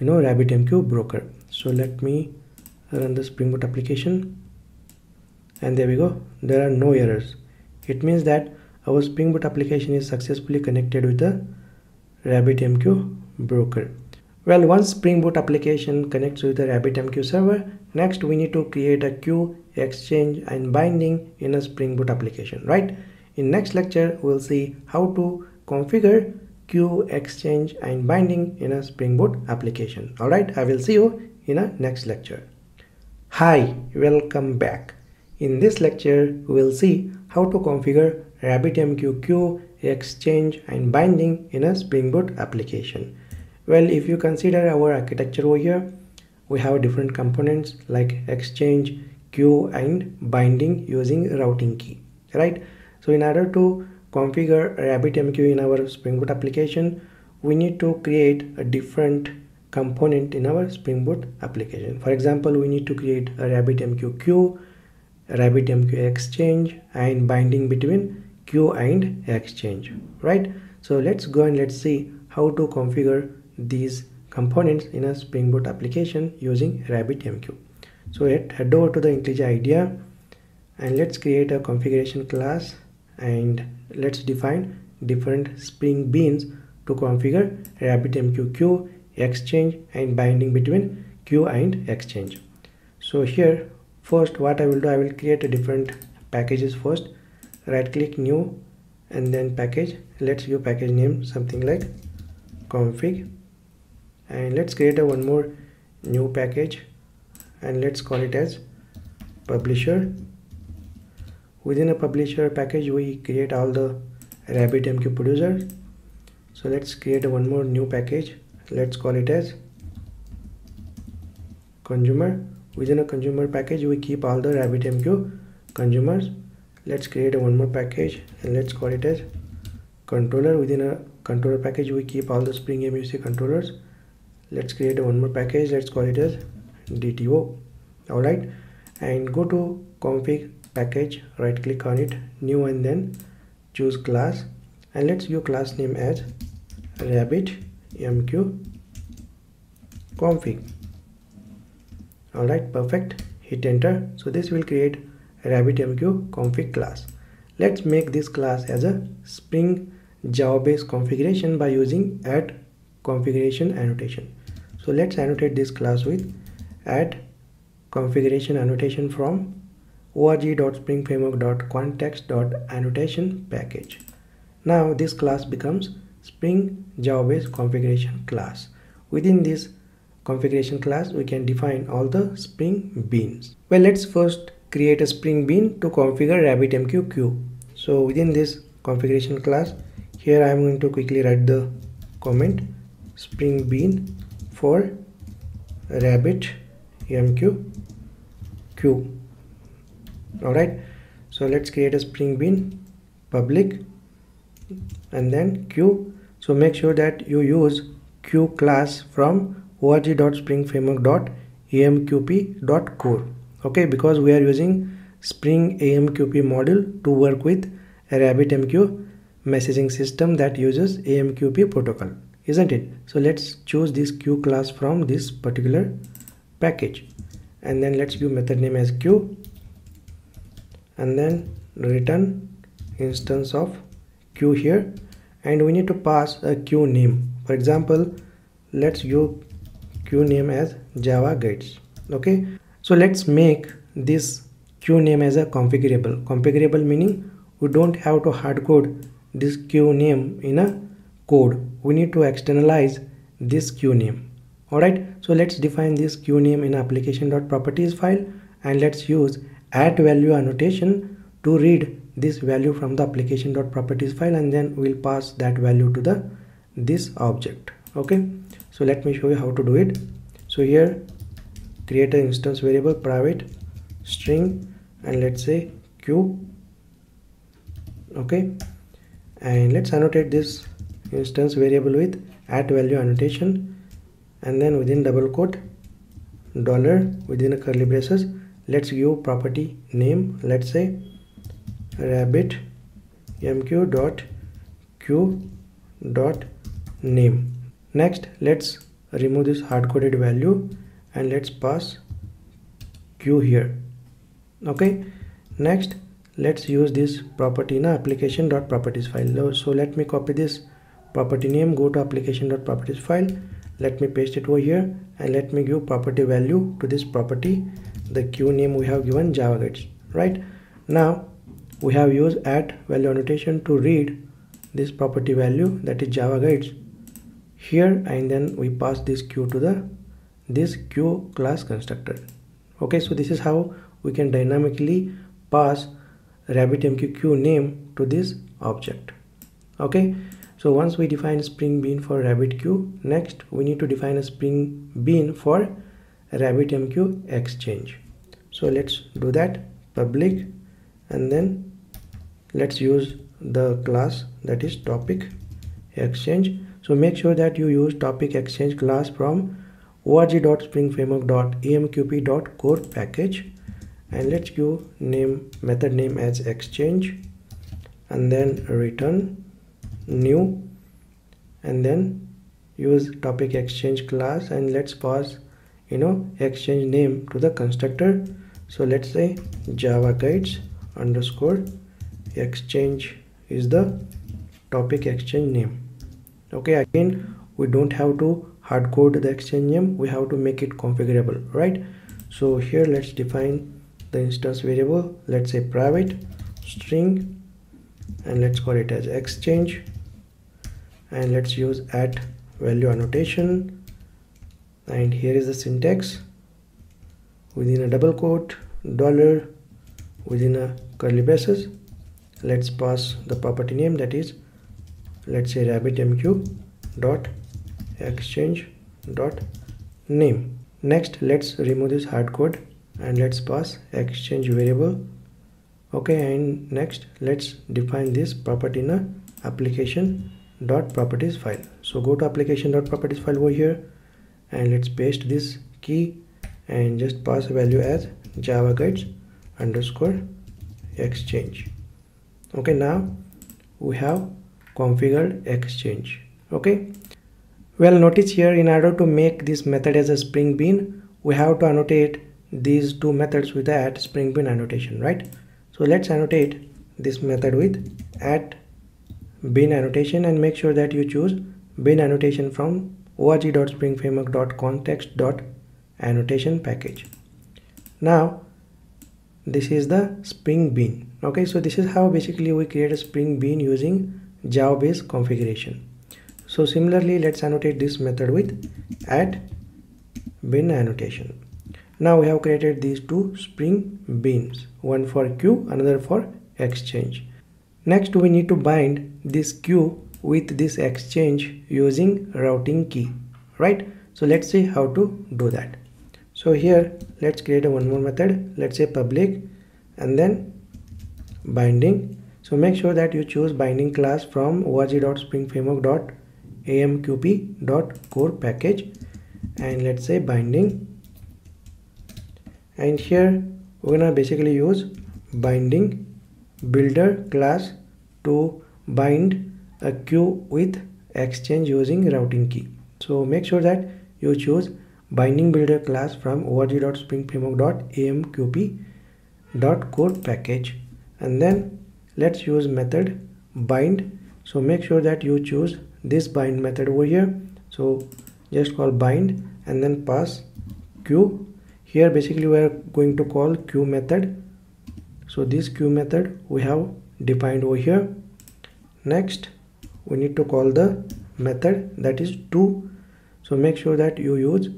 you know rabbitmq broker. So let me run the spring boot application. And there we go. There are no errors. It means that our spring boot application is successfully connected with the rabbitmq broker. Well once spring boot application connects with the rabbitmq server next we need to create a queue exchange and binding in a spring boot application right? In next lecture we'll see how to configure queue exchange and binding in a spring boot application. All right i will see you in a next lecture. Hi welcome back. In this lecture we will see how to configure RabbitMQ queue, exchange and binding in a Spring Boot application. Well, if you consider our architecture over here, we have different components like exchange, queue and binding using routing key, right? So in order to configure RabbitMQ in our Spring Boot application, we need to create a different component in our Spring Boot application. For example, we need to create a RabbitMQ queue, RabbitMQ exchange and binding between queue and exchange, right? So let's go and let's see how to configure these components in a Spring Boot application using RabbitMQ. So head over to the IntelliJ IDEA and let's create a configuration class and let's define different Spring Beans to configure RabbitMQ queue, exchange and binding between queue and exchange. So here first what I will do I will create a different packages first right click new and then package. Let's give package name something like config. And let's create a one more new package. And let's call it as publisher. Within a publisher package we create all the rabbitmq producer. So let's create one more new package. Let's call it as consumer. Within a consumer package we keep all the rabbitmq consumers let's create one more package and let's call it as controller. Within a controller package we keep all the spring mvc controllers. Let's create one more package. Let's call it as dto all right. And go to config package. Right click on it. New and then choose class. And let's give class name as rabbit mq config. Alright perfect. Hit enter. So this will create rabbitmq config class. Let's make this class as a spring java based configuration by using add configuration annotation. So let's annotate this class with add configuration annotation from org.springframework.context.annotation package. Now this class becomes spring java based configuration class. Within this configuration class we can define all the spring beans. Well let's first create a spring bean to configure rabbitmq queue so within this configuration class here i am going to quickly write the comment spring bean for rabbit mq queue all right so let's create a spring bean public and then queue so make sure that you use queue class from org.springframework.amqp.core okay because we are using spring amqp model to work with a rabbitmq messaging system that uses amqp protocol isn't it? So let's choose this queue class from this particular package. And then let's give method name as queue and then return instance of queue here. And we need to pass a queue name. For example let's give queue name as java guides. Okay so let's make this queue name as a configurable. Configurable meaning we don't have to hard code this queue name in a code. We need to externalize this queue name. All right so let's define this queue name in application.properties file and let's use add value annotation to read this value from the application.properties file and then we'll pass that value to the this object. Okay? So let me show you how to do it. So here create an instance variable private string and let's say queue okay? And let's annotate this instance variable with at value annotation and then within double quote dollar within a curly braces let's give property name let's say rabbit mq dot queue dot name. Next let's remove this hard-coded value and let's pass q here. Okay? Next let's use this property in application dot properties file so let me copy this property name go to application dot properties file. Let me paste it over here and let me give property value to this property the q name we have given java guides right? Now we have used add value annotation to read this property value that is java guides here and then we pass this q to the this q class constructor okay so this is how we can dynamically pass rabbitmq name to this object. Okay so once we define spring bean for rabbitq next we need to define a spring bean for rabbitmq exchange. So let's do that public and then let's use the class that is topic exchange. So make sure that you use topic exchange class from org.springframework.amqp.core package. And let's give name method name as exchange. And then return new. And then use topic exchange class. And let's pass you know exchange name to the constructor. So let's say java guides underscore exchange is the topic exchange name. Okay again we don't have to hard code the exchange name we have to make it configurable right? So here let's define the instance variable let's say private string and let's call it as exchange. And let's use at value annotation. And here is the syntax. Within a double quote dollar within a curly braces let's pass the property name that is let's say rabbitmq dot exchange dot name. Next let's remove this hard code and let's pass exchange variable. Okay and next let's define this property in a application dot properties file. So go to application dot properties file over here and let's paste this key and just pass a value as java guides underscore exchange. Okay now we have configured exchange. Okay well notice here in order to make this method as a spring bean we have to annotate these two methods with at spring bean annotation right? So let's annotate this method with at bean annotation and make sure that you choose bean annotation from org.springframework.context.annotation package. Now this is the spring bean okay? So this is how basically we create a spring bean using java based configuration so similarly let's annotate this method with add bean annotation. Now we have created these two spring beans one for q another for exchange. Next we need to bind this q with this exchange using routing key right? So let's see how to do that. So here let's create a one more method. Let's say public and then binding. So make sure that you choose binding class from org.springframework.amqp.core package and let's say binding. And here we're gonna basically use binding builder class to bind a queue with exchange using routing key. So make sure that you choose binding builder class from org.springframework.amqp.core package. And then let's use method bind. So make sure that you choose this bind method over here. So just call bind and then pass q. Here basically we are going to call q method. So this q method we have defined over here. Next we need to call the method that is to so make sure that you use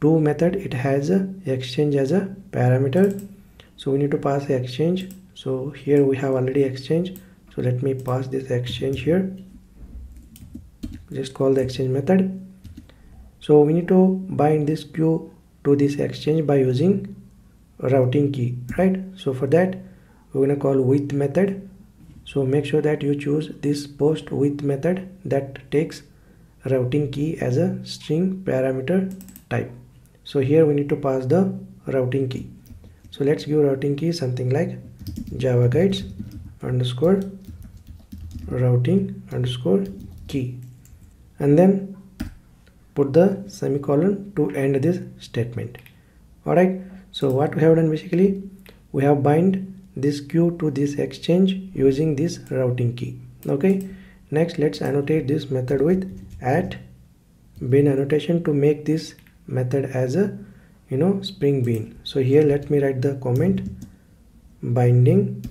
to method. It has a exchange as a parameter. So we need to pass exchange. So here we have already exchange. So let me pass this exchange here just call the exchange method. So we need to bind this queue to this exchange by using routing key right? So for that we're going to call with method. So make sure that you choose this post with method that takes routing key as a string parameter type. So here we need to pass the routing key. So let's give routing key something like java guides underscore routing underscore key and then put the semicolon to end this statement. All right so what we have done basically we have bind this queue to this exchange using this routing key. Okay? Next let's annotate this method with at bean annotation to make this method as a you know spring bean so here let me write the comment binding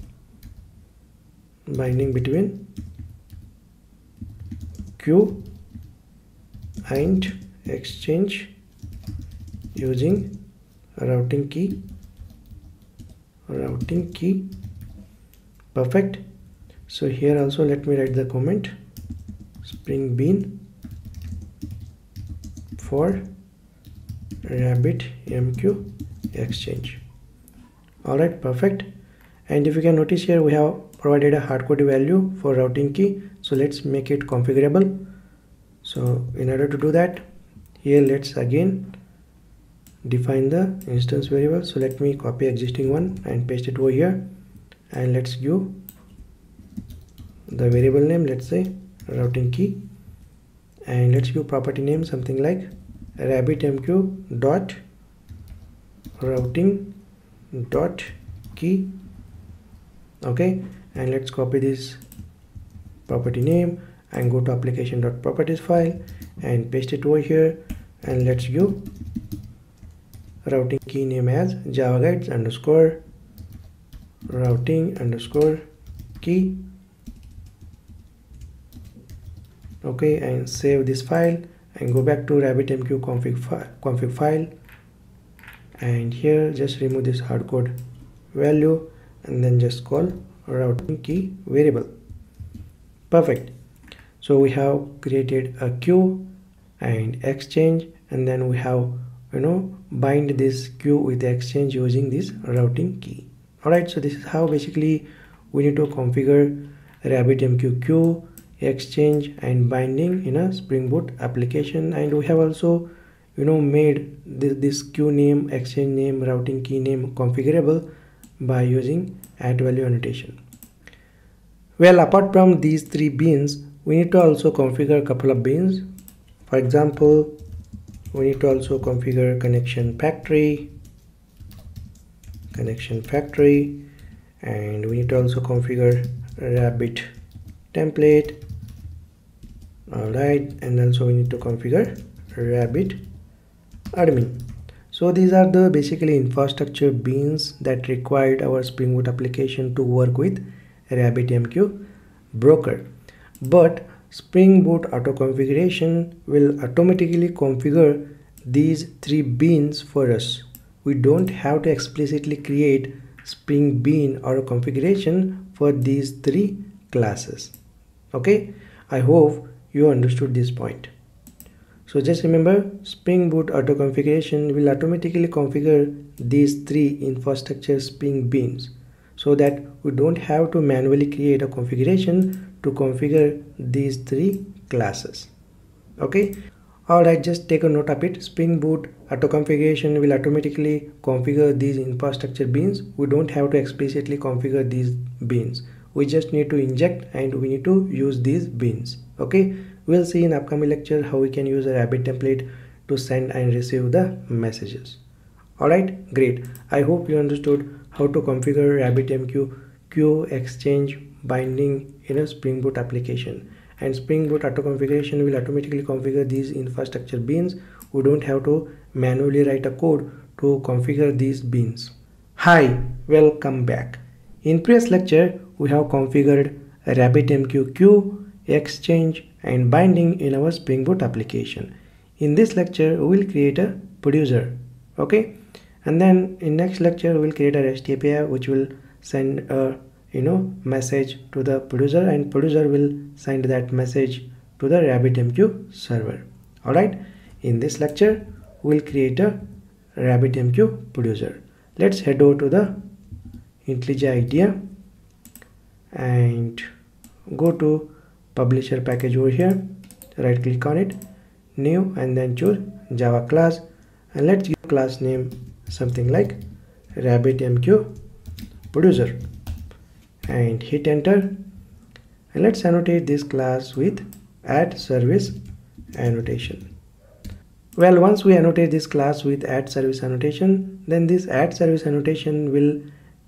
binding between queue and exchange using routing key. Routing key. Perfect. So here also let me write the comment. Spring bean for rabbit mq exchange. All right perfect. And if you can notice here we have provided a hardcoded value for routing key. So let's make it configurable so in order to do that here let's again define the instance variable. So let me copy existing one and paste it over here. And let's give the variable name let's say routing key. And let's give property name something like rabbitmq dot routing dot key. Okay? And let's copy this property name and go to application.properties file and paste it over here. And let's give routing key name as java guides underscore routing underscore key. Okay and save this file and go back to rabbitmq config, fi config file. And here just remove this hardcode value and then just call routing key variable. Perfect so we have created a queue and exchange and then we have you know bind this queue with exchange using this routing key. All right so this is how basically we need to configure rabbitmq queue exchange and binding in a spring boot application. And we have also you know made this, this queue name exchange name routing key name configurable by using at value annotation. Well apart from these three beans we need to also configure a couple of beans. For example we need to also configure connection factory connection factory and we need to also configure rabbit template. All right and also we need to configure rabbit admin. So these are the basically infrastructure beans that required our spring boot application to work with rabbitmq broker but Spring Boot auto configuration will automatically configure these three beans for us. We don't have to explicitly create Spring Bean auto configuration for these three classes. Okay, I hope you understood this point. So just remember Spring Boot auto configuration will automatically configure these three infrastructure Spring Beans so that we don't have to manually create a configuration to configure these three classes. Okay? Alright just take a note of it. Spring boot auto configuration will automatically configure these infrastructure beans. We don't have to explicitly configure these beans. We just need to inject and we need to use these beans. Okay? We'll see in upcoming lecture how we can use a rabbit template to send and receive the messages. Alright great. I hope you understood how to configure rabbitmq queue exchange binding in a Spring Boot application. And Spring Boot auto configuration will automatically configure these infrastructure beans we don't have to manually write a code to configure these beans. Hi welcome back. In previous lecture we have configured RabbitMQ queue exchange and binding in our Spring Boot application. In this lecture we will create a producer okay? And then in next lecture we will create a REST API which will send a you know message to the producer and producer will send that message to the RabbitMQ server. Alright? In this lecture we'll create a RabbitMQ producer. Let's head over to the IntelliJ IDEA and go to publisher package over here. Right click on it new and then choose java class. And let's give class name something like rabbitmq producer and hit enter. And let's annotate this class with add service annotation. Well once we annotate this class with add service annotation then this add service annotation will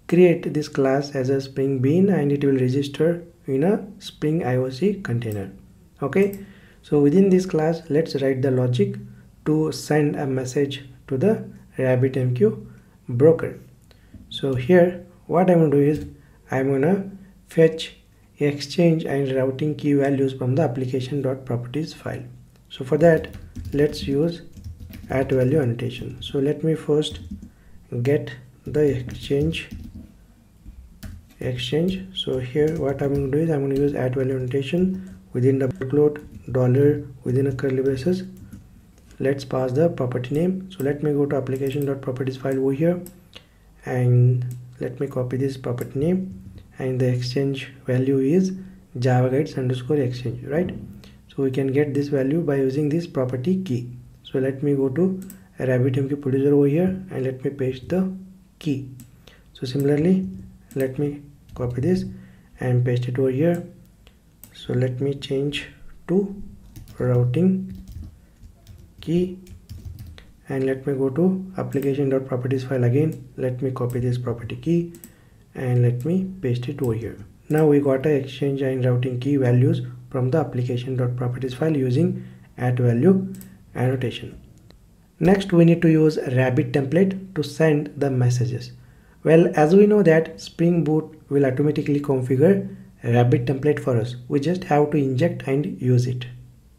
create this class as a spring bean and it will register in a spring ioc container. Okay? So within this class let's write the logic to send a message to the rabbitmq broker. So here what i'm going to do is i'm to fetch exchange and routing key values from the application.properties file. So for that let's use add value annotation. So let me first get the exchange exchange. So here what i'm going to do is i'm going to use add value annotation within the quote dollar within a curly braces let's pass the property name. So let me go to application.properties file over here and let me copy this property name and the exchange value is java guides underscore exchange right? So we can get this value by using this property key. So let me go to rabbitmq producer over here and let me paste the key. So similarly let me copy this and paste it over here. So let me change to routing key and let me go to application.properties file again let me copy this property key and let me paste it over here now we got a exchange and routing key values from the application.properties file using add value annotation. Next we need to use rabbit template to send the messages. Well as we know that Spring Boot will automatically configure rabbit template for us. We just have to inject and use it.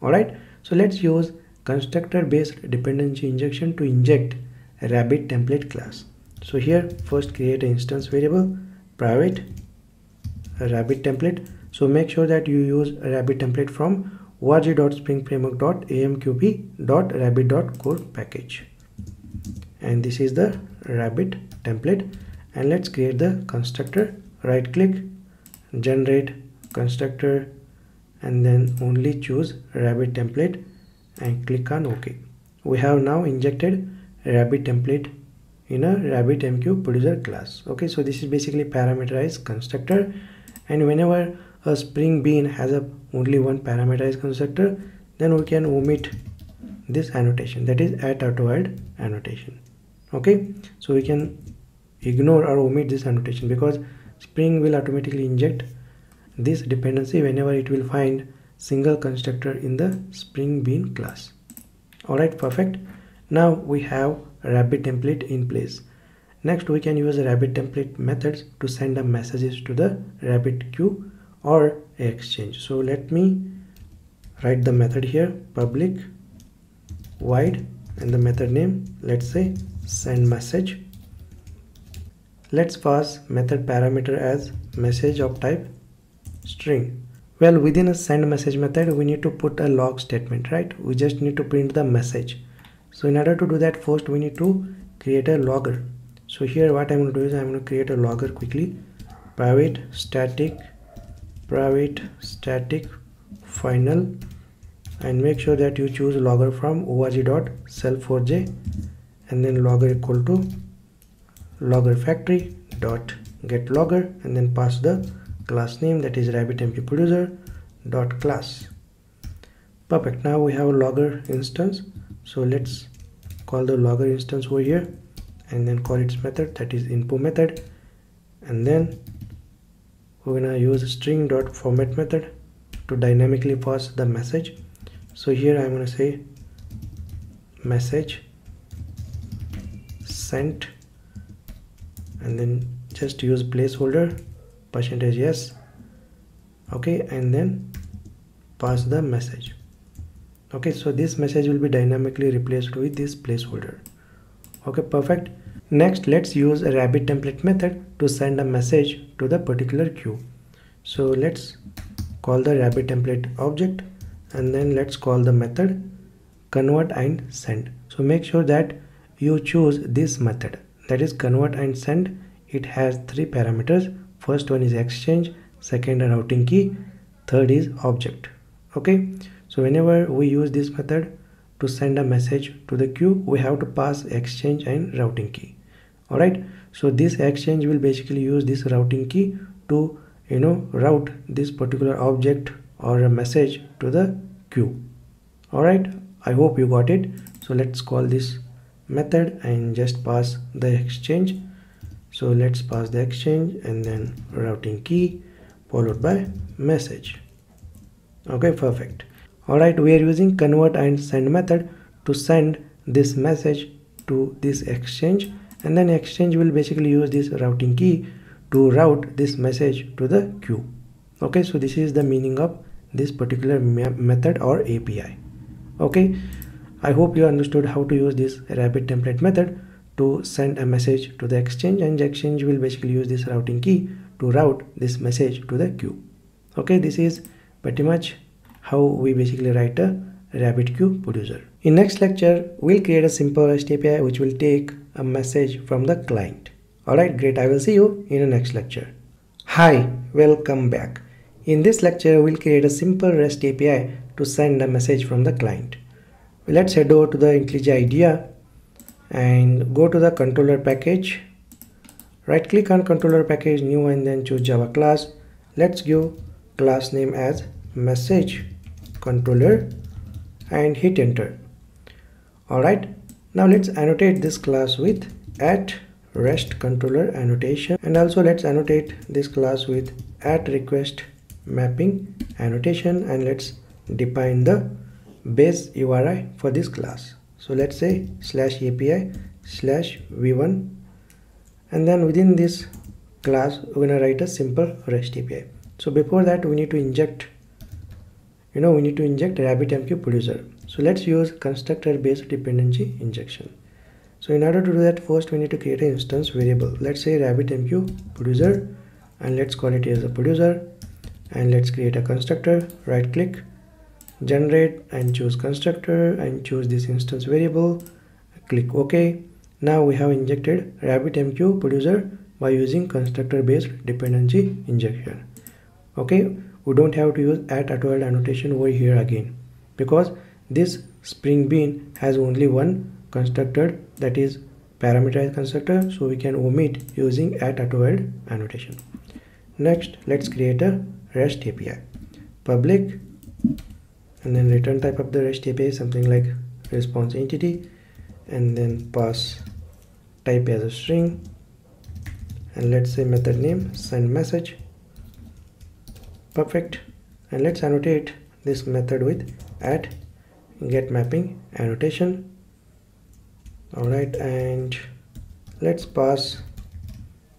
Alright so let's use constructor based dependency injection to inject a rabbit template class. So here first create an instance variable private rabbit template. So make sure that you use a rabbit template from org.springframework.amqp.rabbit.core package. And this is the rabbit template. And let's create the constructor. Right click generate constructor and then only choose rabbit template and click on ok. We have now injected rabbit template in a rabbitmq producer class. Okay so this is basically parameterized constructor. And whenever a spring bean has a only one parameterized constructor then we can omit this annotation. That is at autowired annotation. Okay so we can ignore or omit this annotation because spring will automatically inject this dependency whenever it will find single constructor in the spring bean class. All right perfect. Now we have rabbit template in place. Next we can use rabbit template methods to send the messages to the rabbit queue or exchange. So let me write the method here public void and the method name let's say send message. Let's pass method parameter as message of type string well within a send message method we need to put a log statement right? We just need to print the message. So in order to do that first we need to create a logger. So here what i'm going to do is i'm going to create a logger quickly. Private static private static final and make sure that you choose logger from org.slf4j and then logger equal to logger factory dot get logger and then pass the class name that is rabbitmq producer dot class. Perfect. Now we have a logger instance. So let's call the logger instance over here and then call its method that is info method. And then we're gonna use string dot format method to dynamically pass the message. So here I'm gonna say message sent and then just use placeholder percentage yes okay and then pass the message okay so this message will be dynamically replaced with this placeholder okay perfect Next, let's use a rabbit template method to send a message to the particular queue. So let's call the rabbit template object and then let's call the method convert and send. So make sure that you choose this method that is convert and send. It has three parameters. First one is exchange, second a routing key, third is object. Okay. So whenever we use this method to send a message to the queue, we have to pass exchange and routing key all right so this exchange will basically use this routing key to you know route this particular object or a message to the queue all right i hope you got it so let's call this method and just pass the exchange so let's pass the exchange and then routing key followed by message. Okay perfect. All right we are using convert and send method to send this message to this exchange and then exchange will basically use this routing key to route this message to the queue. Okay so this is the meaning of this particular method or api okay i hope you understood how to use this rabbit template method to send a message to the exchange and the exchange will basically use this routing key to route this message to the queue. Okay this is pretty much how we basically write a rabbit queue producer. In next lecture we'll create a simple REST API which will take a message from the client. Alright great. I will see you in the next lecture. Hi welcome back. In this lecture we'll create a simple REST API to send a message from the client. Let's head over to the IntelliJ IDEA and go to the controller package. Right click on controller package new and then choose java class. Let's give class name as message controller and hit enter. All right now let's annotate this class with at rest controller annotation. And also let's annotate this class with at request mapping annotation. And let's define the base URI for this class so let's say slash API slash v1 and then within this class we're gonna write a simple REST API so before that we need to inject you know we need to inject RabbitMQ producer. So let's use constructor based dependency injection. So in order to do that first we need to create an instance variable. Let's say RabbitMQ producer and let's call it as a producer and let's create a constructor. Right click generate and choose constructor and choose this instance variable. Click ok. Now we have injected RabbitMQ producer by using constructor based dependency injection. Okay we don't have to use at Autowired annotation over here again because this spring bean has only one constructor that is parameterized constructor so we can omit using at Autowired annotation. Next let's create a REST API. Public and then return type of the REST API something like response entity and then pass type as a string. And let's say method name send message. Perfect. And let's annotate this method with at get mapping annotation. Alright and let's pass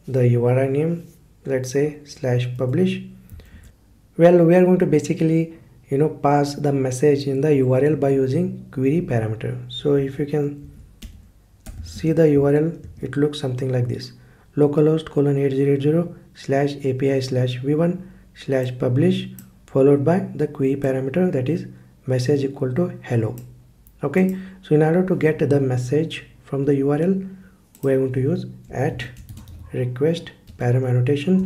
the URI name let's say slash publish. Well we are going to basically you know pass the message in the url by using query parameter. So if you can see the url it looks something like this. Localhost colon 8080 slash api slash v1 slash publish followed by the query parameter that is message equal to hello. Okay? So in order to get the message from the url we are going to use at request param annotation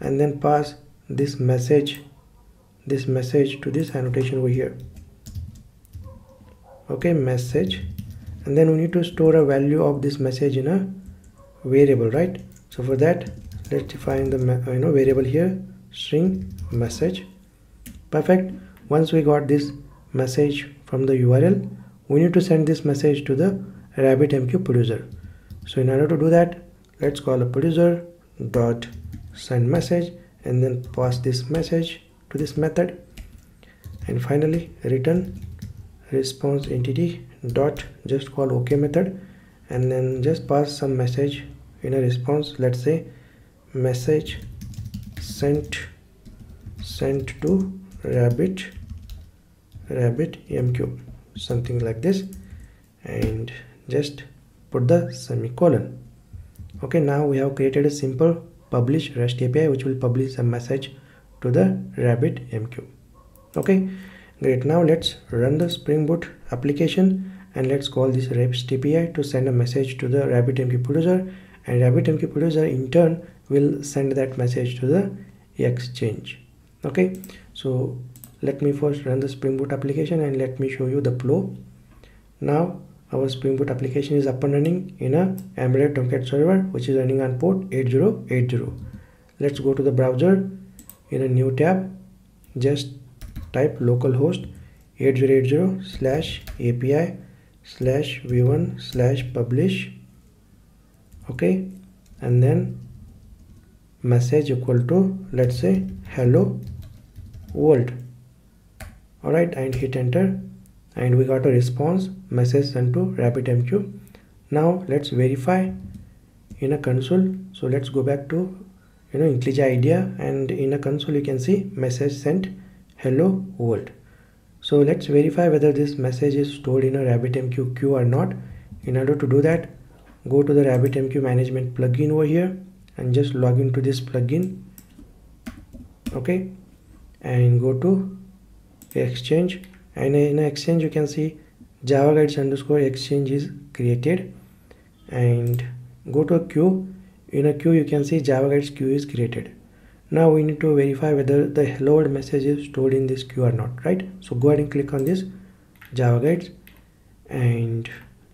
and then pass this message this message to this annotation over here. Okay message. And then we need to store a value of this message in a variable right? So for that let's define the you know variable here string message. Perfect. Once we got this message from the url we need to send this message to the rabbitmq producer. So in order to do that let's call a producer dot send message and then pass this message to this method. And finally return response entity dot just call ok method. And then just pass some message in a response. Let's say message sent sent to rabbit rabbit mq something like this. And just put the semicolon. Okay now we have created a simple publish rest api which will publish a message to the rabbit mq okay? Great. Now let's run the spring boot application and let's call this REST API to send a message to the RabbitMQ producer and RabbitMQ producer in turn will send that message to the exchange. Okay? So let me first run the spring boot application and let me show you the flow. Now our spring boot application is up and running in a embedded tomcat server which is running on port 8080 let's go to the browser in a new tab. Just type localhost 8080 slash api slash v1 slash publish. Okay? And then message equal to let's say hello world. Alright and hit enter. And we got a response message sent to RabbitMQ now let's verify in a console. So let's go back to you know IntelliJ IDEA and in a console you can see message sent hello world. So let's verify whether this message is stored in a RabbitMQ queue or not. In order to do that go to the RabbitMQ management plugin over here and just log into this plugin okay? And go to exchange. And in exchange you can see java guides underscore exchange is created. And go to a queue in a queue you can see java guides queue is created. Now we need to verify whether the hello world message is stored in this queue or not right? So go ahead and click on this java guides and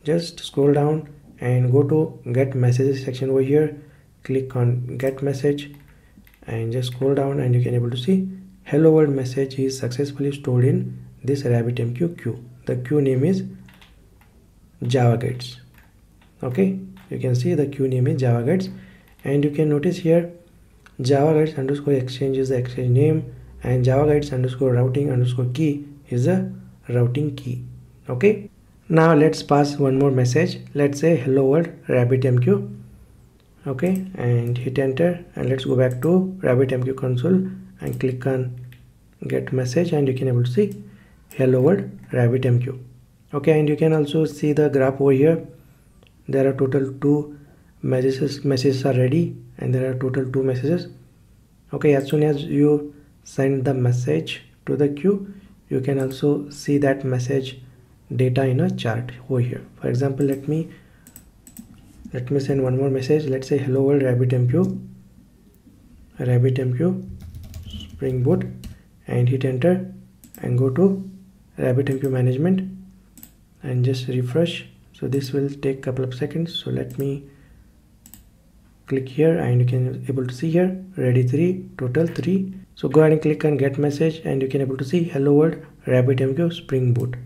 just scroll down and go to get messages section over here. Click on get message and just scroll down and you can able to see hello world message is successfully stored in this RabbitMQ queue. The queue name is Java Guides. Okay, you can see the queue name is Java Guides, and you can notice here Java Guides underscore exchange is the exchange name, and Java Guides underscore routing underscore key is the routing key. Okay, now let's pass one more message. Let's say hello world RabbitMQ. Okay, and hit enter, and let's go back to RabbitMQ console and click on get message, and you can able to see hello world RabbitMQ okay and you can also see the graph over here there are total two messages messages are ready and there are total two messages. Okay as soon as you send the message to the queue you can also see that message data in a chart over here. For example let me let me send one more message. Let's say hello world RabbitMQ RabbitMQ spring boot and hit enter and go to RabbitMQ management and just refresh. So this will take couple of seconds. So let me click here and you can able to see here ready 3 total 3 so go ahead and click on get message and you can able to see hello world RabbitMQ spring boot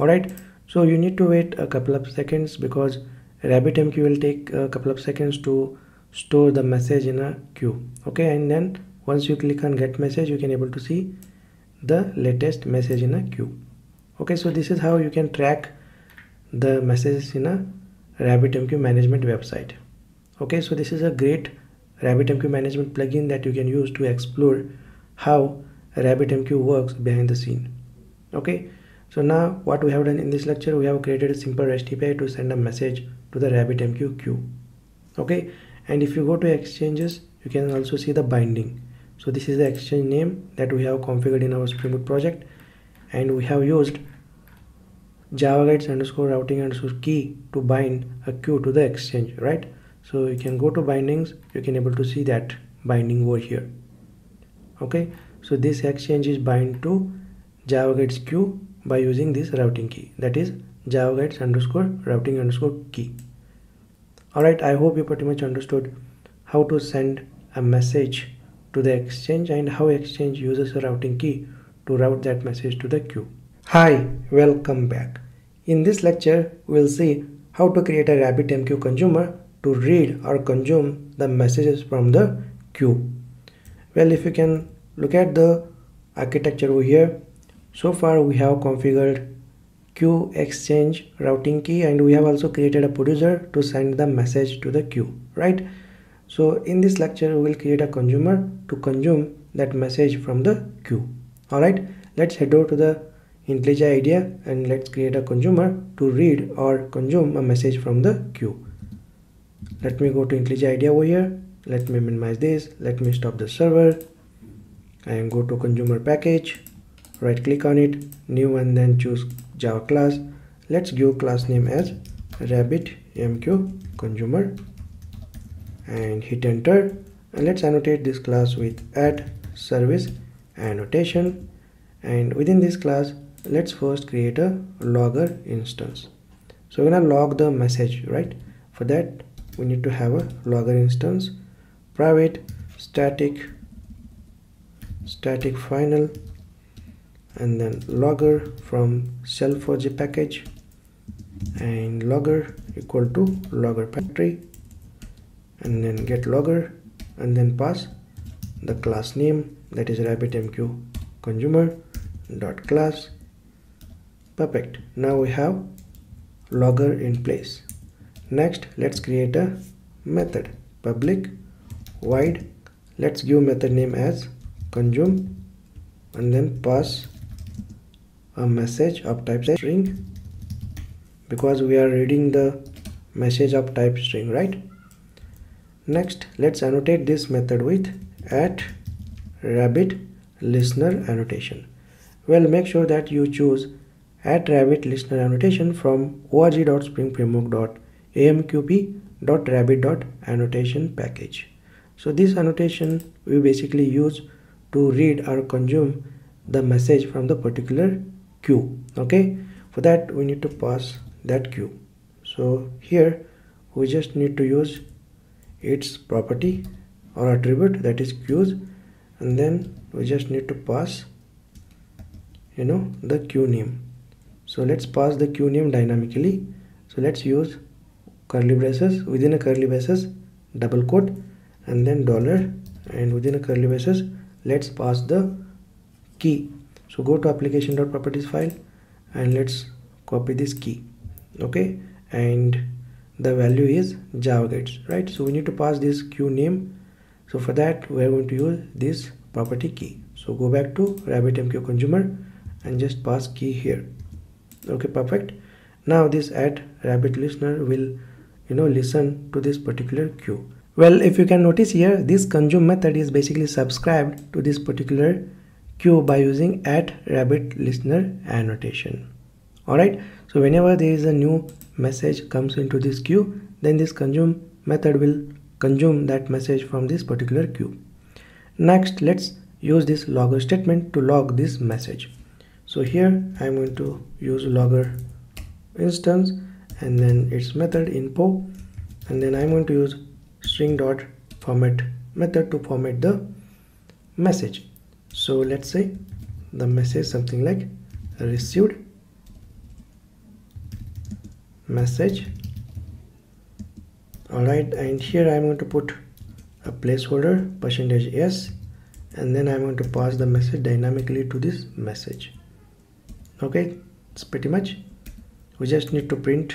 alright so you need to wait a couple of seconds because RabbitMQ will take a couple of seconds to store the message in a queue. Okay and then once you click on get message you can able to see the latest message in a queue. Okay so this is how you can track the messages in a RabbitMQ management website okay so this is a great RabbitMQ management plugin that you can use to explore how RabbitMQ works behind the scene. Okay so now what we have done in this lecture we have created a simple REST API to send a message to the RabbitMQ queue. Okay and if you go to exchanges you can also see the binding. So this is the exchange name that we have configured in our Spring Boot project and we have used java guides underscore routing underscore key to bind a queue to the exchange right so you can go to bindings you can able to see that binding over here okay so this exchange is bind to java guides queue by using this routing key that is java guides underscore routing underscore key all right i hope you pretty much understood how to send a message to the exchange and how exchange uses a routing key to route that message to the queue. Hi, welcome back. In this lecture, we'll see how to create a RabbitMQ consumer to read or consume the messages from the queue. Well, if you can look at the architecture over here, so far we have configured queue exchange routing key and we have also created a producer to send the message to the queue, right? So in this lecture, we will create a consumer to consume that message from the queue. Alright, let's head over to the IntelliJ IDEA and let's create a consumer to read or consume a message from the queue. Let me go to IntelliJ IDEA over here. Let me minimize this. Let me stop the server and go to consumer package. Right click on it, new and then choose Java class. Let's give class name as RabbitMQ consumer and hit enter and let's annotate this class with add service annotation and within this class let's first create a logger instance so we're gonna log the message right for that we need to have a logger instance. Private static static final and then logger from slf4j package and logger equal to logger factory and then get logger and then pass the class name that is rabbitmq consumer dot class. Perfect. Now we have logger in place next let's create a method. Public void let's give method name as consume and then pass a message of type string. Because we are reading the message of type string right? Next let's annotate this method with at rabbit listener annotation. Well make sure that you choose at rabbit listener annotation from org.springframework.amqp.rabbit.annotation package. So this annotation we basically use to read or consume the message from the particular queue. Okay? For that we need to pass that queue. So here we just need to use its property or attribute that is queues and then we just need to pass you know the queue name. So let's pass the queue name dynamically. So let's use curly braces within a curly braces double quote and then dollar and within a curly braces let's pass the key. So go to application.properties file and let's copy this key okay? And the value is java guides right? So we need to pass this queue name. So for that we are going to use this property key. So go back to rabbitmq consumer and just pass key here okay? Perfect. Now this add rabbit listener will you know listen to this particular queue well if you can notice here this consume method is basically subscribed to this particular queue by using add rabbit listener annotation. All right? So whenever there is a new message comes into this queue then this consume method will consume that message from this particular queue next let's use this logger statement to log this message. So here i'm going to use logger instance and then its method info and then i'm going to use string dot format method to format the message. So let's say the message something like received message. Alright and here I'm going to put a placeholder percentage s and then I'm going to pass the message dynamically to this message. Okay it's pretty much. We just need to print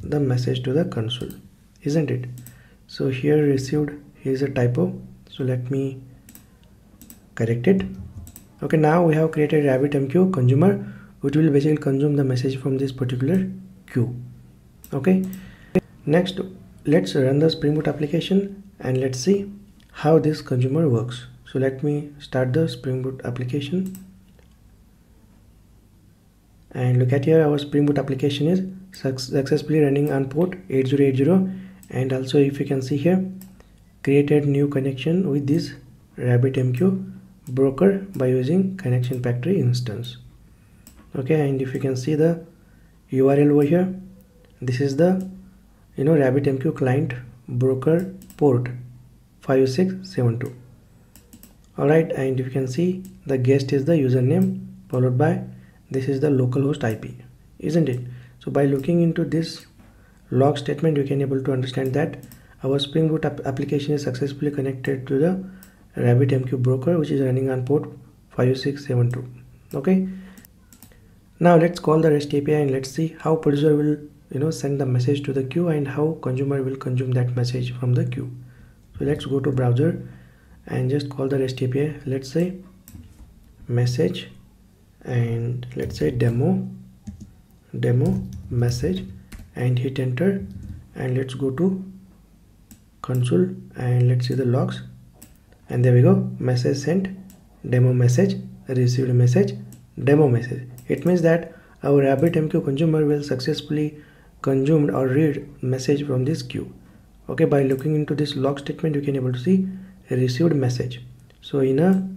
the message to the console isn't it? So here received here's a typo. So let me correct it. Okay now we have created rabbitmq consumer. Which will basically consume the message from this particular queue. Okay? Next let's run the spring boot application and let's see how this consumer works. So let me start the spring boot application. And look at here our spring boot application is successfully running on port 8080 and also if you can see here created new connection with this rabbitmq broker by using connection factory instance. Okay and if you can see the url over here this is the you know rabbitmq client broker port 5672 all right and if you can see the guest is the username followed by this is the localhost ip isn't it so by looking into this log statement you can able to understand that our spring boot application is successfully connected to the rabbitmq broker which is running on port 5672 okay? Now let's call the rest api and let's see how producer will you know send the message to the queue and how consumer will consume that message from the queue. So let's go to browser and just call the rest api let's say message and let's say demo demo message and hit enter and let's go to console and let's see the logs. And there we go message sent demo message received message demo message. It means that our rabbitmq consumer will successfully consumed or read message from this queue. Okay by looking into this log statement you can able to see received message. So in a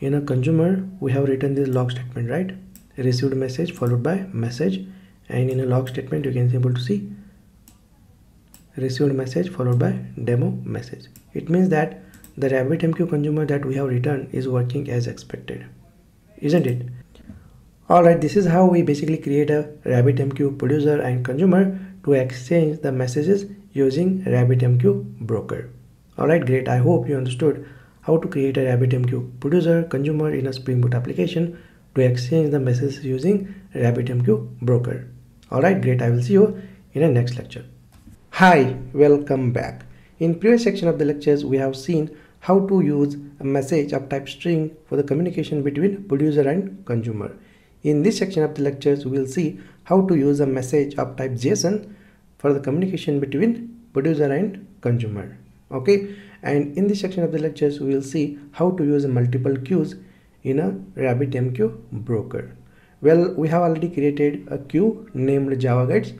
in a consumer we have written this log statement right received message followed by message and in a log statement you can able to see received message followed by demo message it means that the rabbitmq consumer that we have written is working as expected isn't it Alright, this is how we basically create a RabbitMQ producer and consumer to exchange the messages using RabbitMQ broker. Alright, great. I hope you understood how to create a RabbitMQ producer consumer in a Spring Boot application to exchange the messages using RabbitMQ broker. Alright, great. I will see you in the next lecture. Hi, welcome back. In previous section of the lectures, we have seen how to use a message of type string for the communication between producer and consumer. In this section of the lectures, we will see how to use a message of type JSON for the communication between producer and consumer. Okay, and in this section of the lectures, we will see how to use multiple queues in a RabbitMQ broker. Well, we have already created a queue named Java Guides.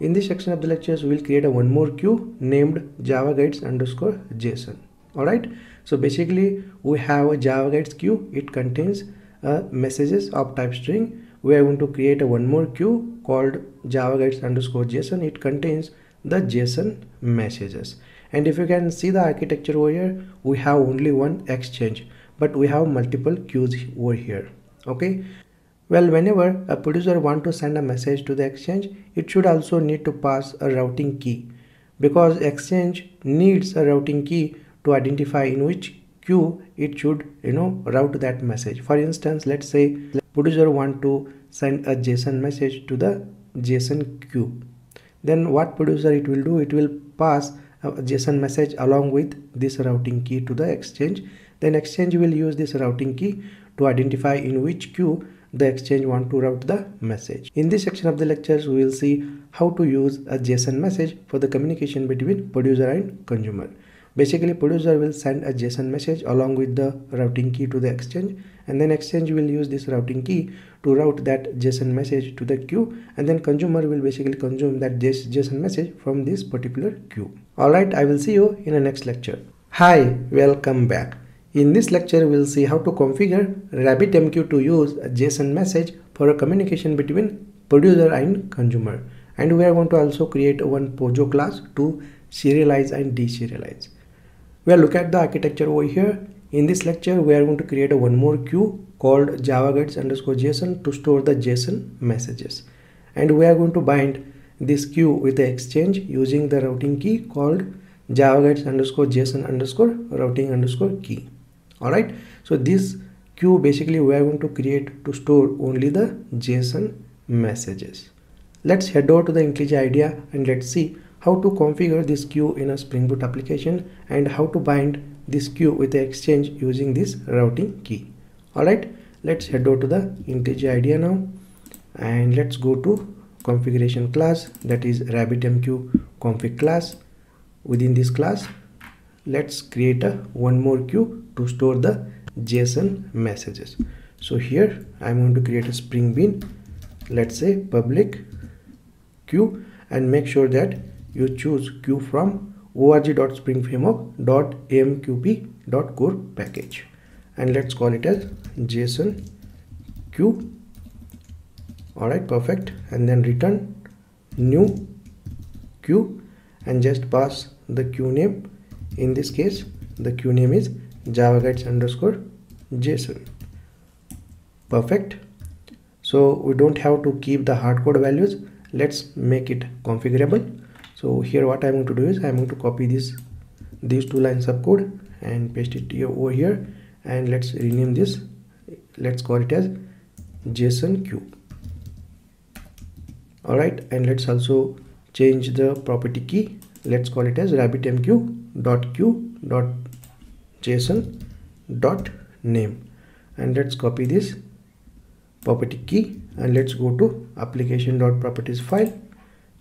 In this section of the lectures, we will create a one more queue named Java Guides underscore JSON. Alright, so basically we have a Java Guides queue. It contains uh, messages of type string. We are going to create a one more queue called Java Guides underscore JSON. It contains the JSON messages. And if you can see the architecture over here, we have only one exchange, but we have multiple queues over here. Okay, well, whenever a producer want to send a message to the exchange, it should also need to pass a routing key because exchange needs a routing key to identify in which queue it should you know route that message. For instance, let's say producer want to send a JSON message to the JSON queue. Then what producer it will do? It will pass a JSON message along with this routing key to the exchange. Then exchange will use this routing key to identify in which queue the exchange want to route the message. In this section of the lectures, we will see how to use a JSON message for the communication between producer and consumer. Basically, producer will send a JSON message along with the routing key to the exchange and then exchange will use this routing key to route that JSON message to the queue and then consumer will basically consume that JSON message from this particular queue. Alright, I will see you in the next lecture. Hi, welcome back. In this lecture, we'll see how to configure RabbitMQ to use a JSON message for a communication between producer and consumer. And we are going to also create one Pojo class to serialize and deserialize. We'll look at the architecture over here. In this lecture, we are going to create one more queue called java guides underscore JSON to store the JSON messages. And we are going to bind this queue with the exchange using the routing key called java guides underscore JSON underscore routing underscore key all right so this queue basically we are going to create to store only the json messages. Let's head over to the IntelliJ IDEA and let's see how to configure this queue in a spring boot application and how to bind this queue with the exchange using this routing key. All right let's head over to the IntelliJ IDEA now and let's go to configuration class that is rabbitmq config class. Within this class let's create a one more queue to store the json messages. So here i'm going to create a spring bean. Let's say public queue and make sure that you choose queue from org.springframework.amqp.core package. And let's call it as json queue all right perfect. And then return new queue and just pass the queue name. In this case the queue name is java guides underscore json. Perfect. So we don't have to keep the hardcode values. Let's make it configurable. So here what i'm going to do is i'm going to copy this these two lines of code and paste it here over here. And let's rename this. Let's call it as json queue all right and let's also change the property key. Let's call it as rabbitmq dot queue dot json dot name. And let's copy this property key and let's go to application dot properties file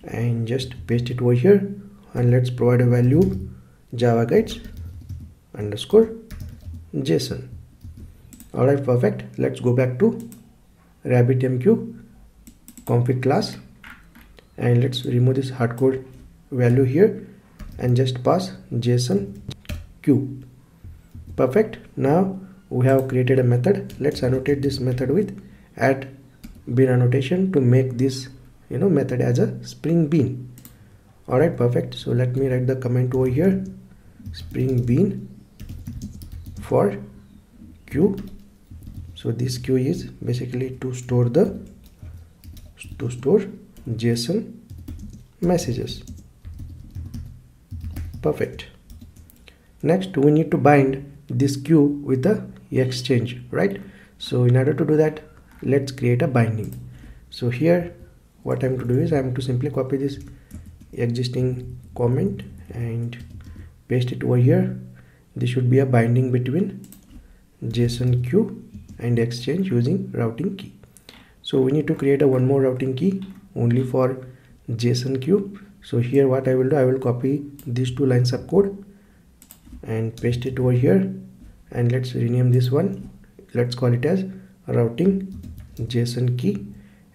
and just paste it over here and let's provide a value java guides underscore json all right perfect. Let's go back to rabbitmq config class and let's remove this hardcode value here and just pass json queue perfect. Now we have created a method. Let's annotate this method with add bean annotation to make this you know method as a spring bean. All right perfect. So let me write the comment over here. Spring bean for queue so this queue is basically to store the to store json messages. Perfect. Next we need to bind this queue with the exchange right? So in order to do that let's create a binding. So here what i'm to do is i'm to simply copy this existing comment and paste it over here. This should be a binding between json queue and exchange using routing key. So we need to create a one more routing key only for json queue. So here what i will do i will copy these two lines of code and paste it over here and let's rename this one. Let's call it as routing json key.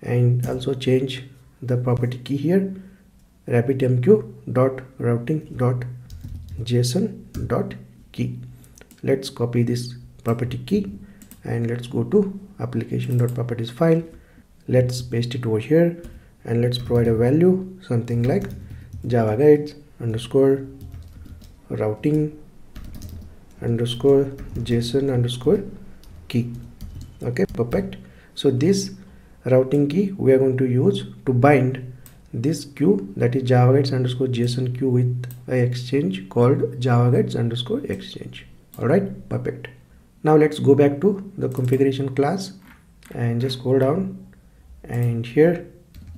And also change the property key here. Rabbitmq dot routing dot json dot key. Let's copy this property key. And let's go to application dot properties file. Let's paste it over here. And let's provide a value something like java guides underscore routing underscore json underscore key. Okay perfect. So this routing key we are going to use to bind this queue that is java guides underscore json queue with a exchange called java guides underscore exchange. All right perfect. Now let's go back to the configuration class and just scroll down. And here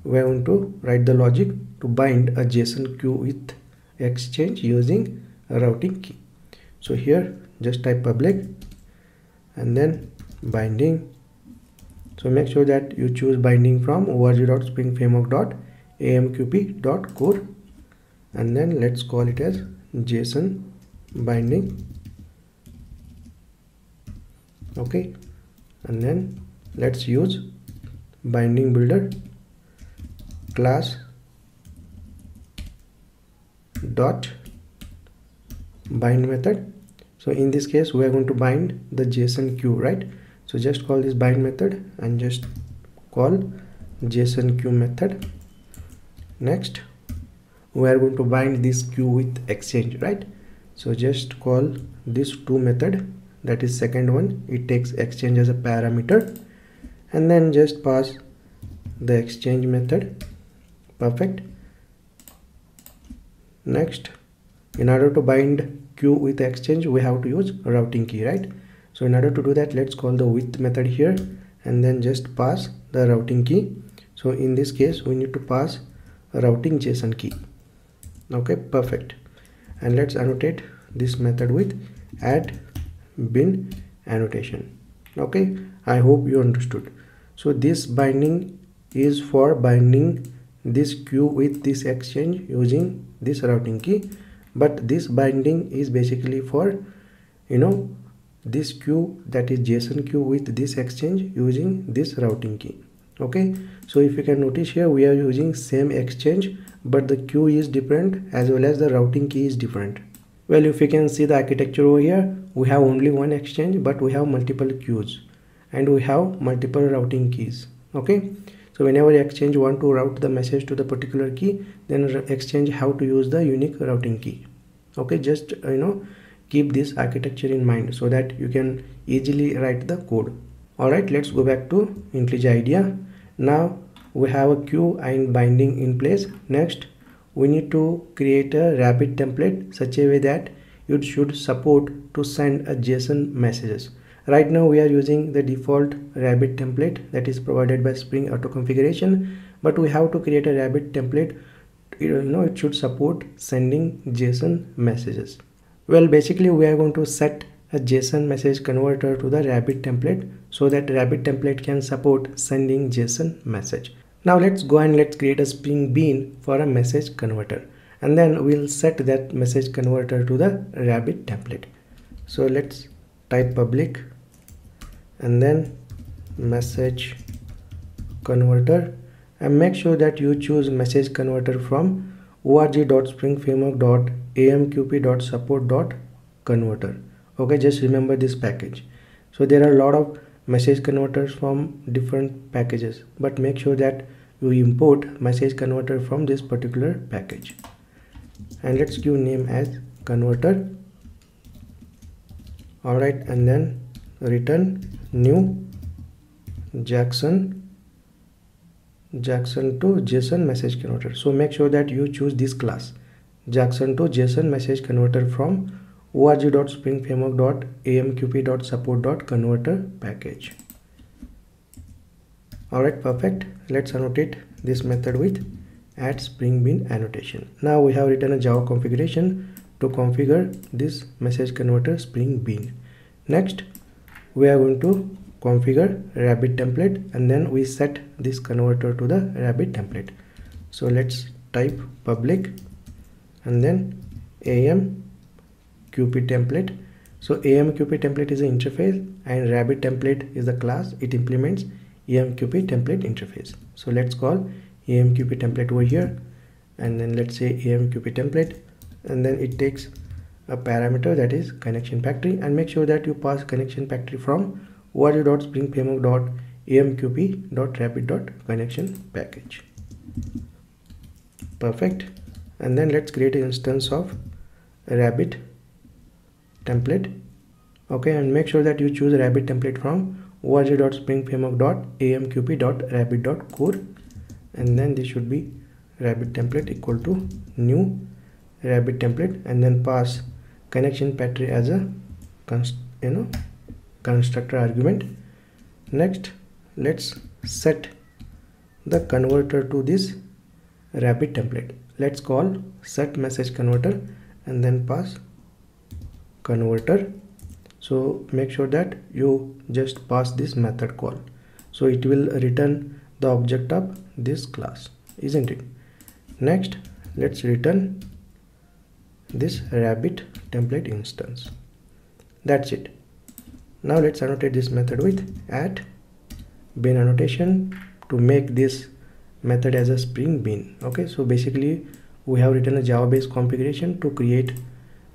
we are going to write the logic to bind a json queue with exchange using a routing key so here just type public and then binding. So make sure that you choose binding from org.springframework.amqp.core and then let's call it as json binding. Okay. And then let's use binding builder class dot bind method so in this case we are going to bind the json queue right? So just call this bind method and just call json queue method. Next we are going to bind this queue with exchange right? So just call this two method that is second one. It takes exchange as a parameter. And then just pass the exchange method. Perfect. Next in order to bind queue with exchange we have to use routing key right? So in order to do that let's call the with method here and then just pass the routing key. So in this case we need to pass routing json key. Okay perfect. And let's annotate this method with add bean annotation. Okay i hope you understood. So this binding is for binding this queue with this exchange using this routing key but this binding is basically for you know this queue that is json queue with this exchange using this routing key. Okay? So if you can notice here we are using same exchange but the queue is different as well as the routing key is different. Well if you can see the architecture over here we have only one exchange but we have multiple queues and we have multiple routing keys. Okay so whenever exchange want to route the message to the particular key then exchange have to use the unique routing key. Okay just uh, you know keep this architecture in mind so that you can easily write the code. All right let's go back to IntelliJ IDEA. Now we have a queue and binding in place. Next we need to create a rabbit template such a way that it should support to send a json messages right now we are using the default rabbit template that is provided by spring auto configuration but we have to create a rabbit template you know it should support sending json messages. Well basically we are going to set a json message converter to the rabbit template so that rabbit template can support sending json message. Now let's go and let's create a spring bean for a message converter and then we'll set that message converter to the rabbit template. So let's type public and then message converter and make sure that you choose message converter from org.springframework.amqp.support.converter okay just remember this package. So there are a lot of message converters from different packages but make sure that you import message converter from this particular package. And let's give name as converter. All right and then return new jackson jackson to json message converter. So make sure that you choose this class. Jackson to json message converter from org.springframework.amqp.support.converter package. Alright perfect. Let's annotate this method with add spring bean annotation. Now we have written a java configuration to configure this message converter spring bean next we are going to configure rabbit template and then we set this converter to the rabbit template. So let's type public and then amqp template. So amqp template is an interface and rabbit template is the class. It implements amqp template interface. So let's call amqp template over here and then let's say amqp template and then it takes a parameter that is connection factory and make sure that you pass connection factory from org.springframework.amqp.rabbit.connection package. Perfect. And then let's create an instance of rabbit template. Okay and make sure that you choose rabbit template from org.springframework.amqp.rabbit.core and then this should be rabbit template equal to new rabbit template. And then pass connection factory as a you know constructor argument. Next let's set the converter to this rabbit template. Let's call set message converter and then pass converter. So make sure that you just pass this method call. So it will return the object of this class isn't it? Next let's return this rabbit template instance. That's it. Now let's annotate this method with at bean annotation to make this method as a spring bean okay so basically we have written a java based configuration to create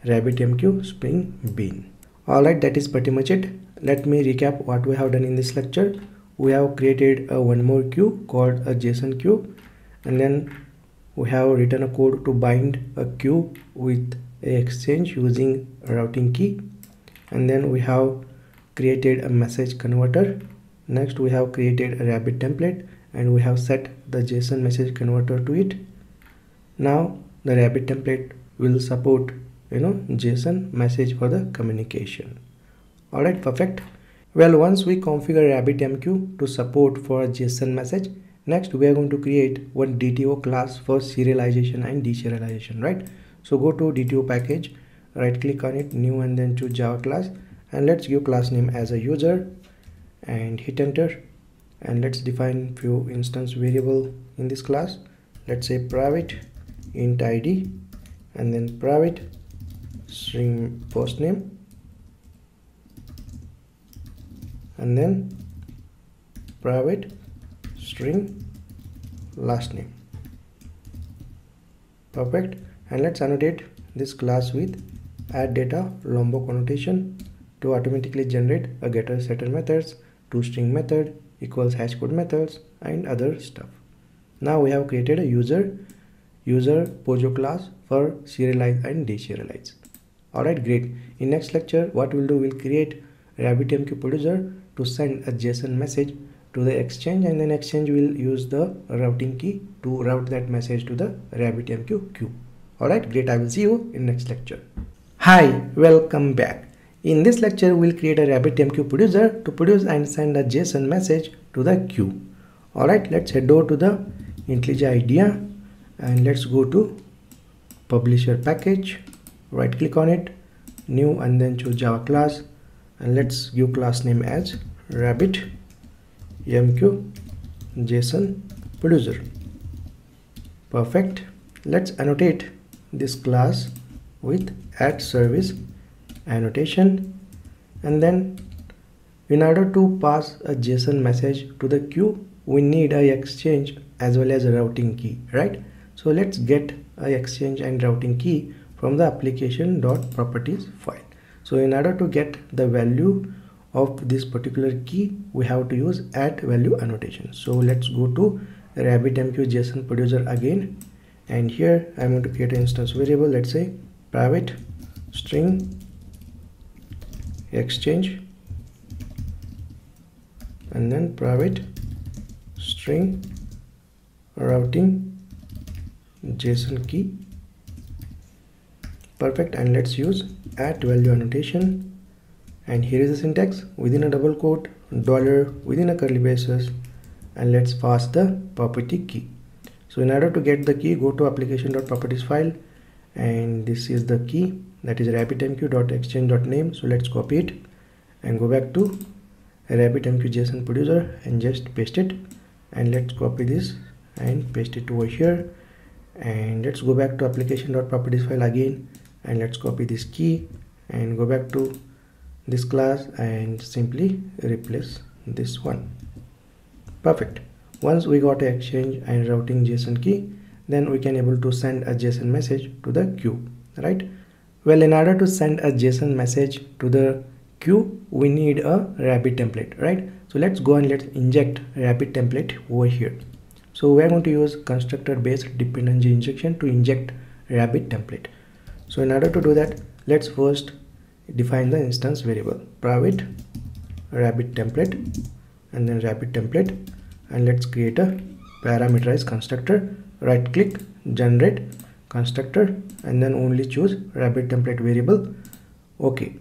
rabbitmq spring bean alright that is pretty much it. Let me recap what we have done in this lecture. We have created a one more queue called a json queue and then we have written a code to bind a queue with a exchange using a routing key. And then we have created a message converter. Next we have created a rabbit template and we have set the json message converter to it. Now the rabbit template will support you know json message for the communication. All right perfect. Well once we configure rabbitmq to support for json message next we are going to create one dto class for serialization and deserialization right? So go to dto package right click on it new and then choose java class and let's give class name as a user and hit enter. And let's define few instance variable in this class. Let's say private int id and then private string first name. And then private string last name. Perfect. And let's annotate this class with add data lombok annotation to automatically generate a getter setter methods to string method equals hash code methods and other stuff. Now we have created a user user pojo class for serialize and deserialize. Alright great. In next lecture what we'll do we'll create rabbitmq producer to send a json message to the exchange and then exchange will use the routing key to route that message to the rabbitmq queue. Alright great. I will see you in next lecture. Hi welcome back. In this lecture, we'll create a RabbitMQ producer to produce and send a JSON message to the queue. Alright, let's head over to the IntelliJ IDEA and let's go to publisher package. Right click on it, new and then choose Java class. And let's give class name as Rabbit MQ JSON producer. Perfect. Let's annotate this class with add service annotation and then in order to pass a json message to the queue we need a exchange as well as a routing key right so let's get a exchange and routing key from the application dot properties file so in order to get the value of this particular key we have to use add value annotation. So let's go to rabbitmq json producer again. And here i'm going to create an instance variable let's say private string exchange and then private string routing json key. Perfect. And let's use at value annotation and here is the syntax. Within a double quote dollar within a curly braces. And let's pass the property key. So in order to get the key go to application.properties file. And this is the key. That is rabbitmq.exchange.name so let's copy it and go back to rabbitmq json producer and just paste it. And let's copy this and paste it over here. And let's go back to application.properties file again. And let's copy this key and go back to this class and simply replace this one. Perfect. Once we got exchange and routing json key then we can able to send a json message to the queue right? Well in order to send a json message to the queue we need a rabbit template right? So let's go and let's inject rabbit template over here. So we're going to use constructor based dependency injection to inject rabbit template. So in order to do that let's first define the instance variable. Private rabbit template and then rabbit template. And let's create a parameterized constructor. Right click generate constructor and then only choose rabbit template variable. Okay.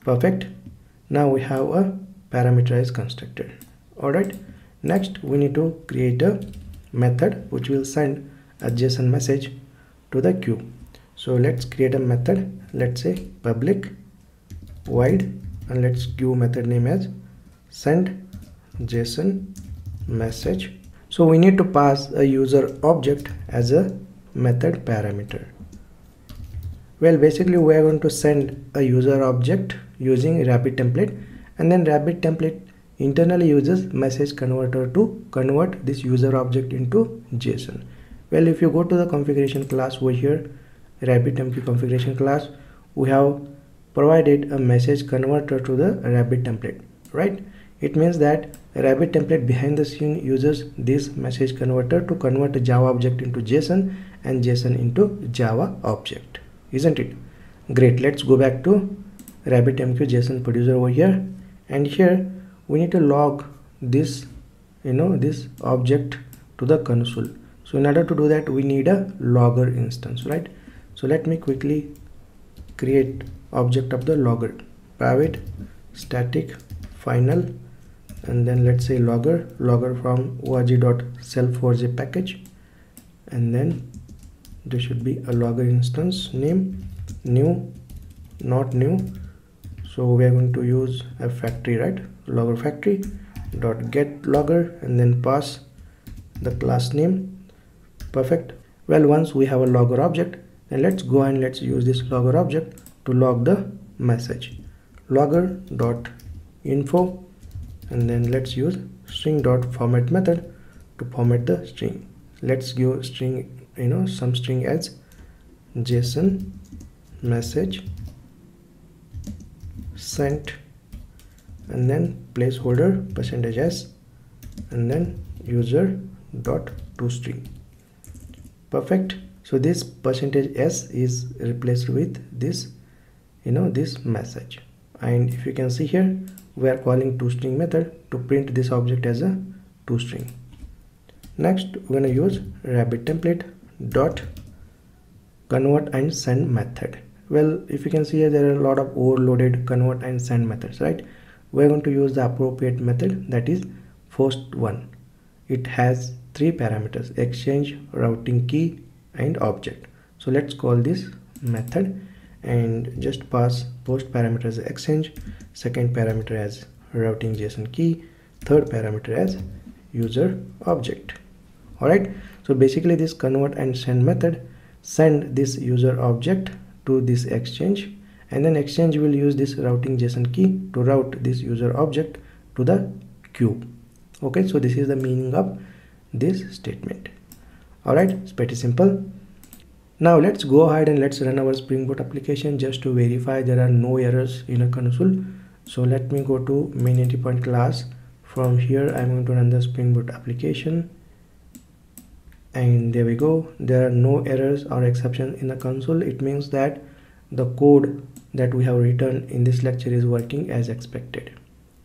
Perfect. Now we have a parameterized constructor. All right next we need to create a method which will send a json message to the queue so let's create a method. Let's say public void and let's give method name as send json message. So we need to pass a user object as a method parameter. Well basically we are going to send a user object using rabbit template and then rabbit template internally uses message converter to convert this user object into json. Well if you go to the configuration class over here RabbitMQ configuration class we have provided a message converter to the rabbit template right? It means that rabbit template behind the scene uses this message converter to convert a java object into json and json into java object isn't it? Great let's go back to rabbitmq json producer over here. And here we need to log this you know this object to the console. So in order to do that we need a logger instance right so let me quickly create object of the logger. Private static final and then let's say logger logger from org.slf4j package. And then there should be a logger instance name new not new. So we are going to use a factory right? Logger factory dot get logger and then pass the class name. Perfect. Well once we have a logger object and let's go and let's use this logger object to log the message. Logger dot info and then let's use string dot format method to format the string. Let's give string you know some string as json message sent and then placeholder percentage s and then user dot to string perfect so this percentage s is replaced with this you know this message. And if you can see here we are calling toString method to print this object as a toString next we're going to use rabbit template dot convert and send method. Well if you can see here there are a lot of overloaded convert and send methods right? We're going to use the appropriate method that is first one. It has three parameters exchange routing key and object. So let's call this method and just pass post parameter as exchange second parameter as routing json key third parameter as user object. All right so basically this convert and send method send this user object to this exchange and then exchange will use this routing json key to route this user object to the queue okay? So this is the meaning of this statement all right it's pretty simple. Now let's go ahead and let's run our spring boot application just to verify there are no errors in a console. So let me go to main entry point class. From here i'm going to run the spring boot application. And there we go. There are no errors or exception in the console. It means that the code that we have written in this lecture is working as expected.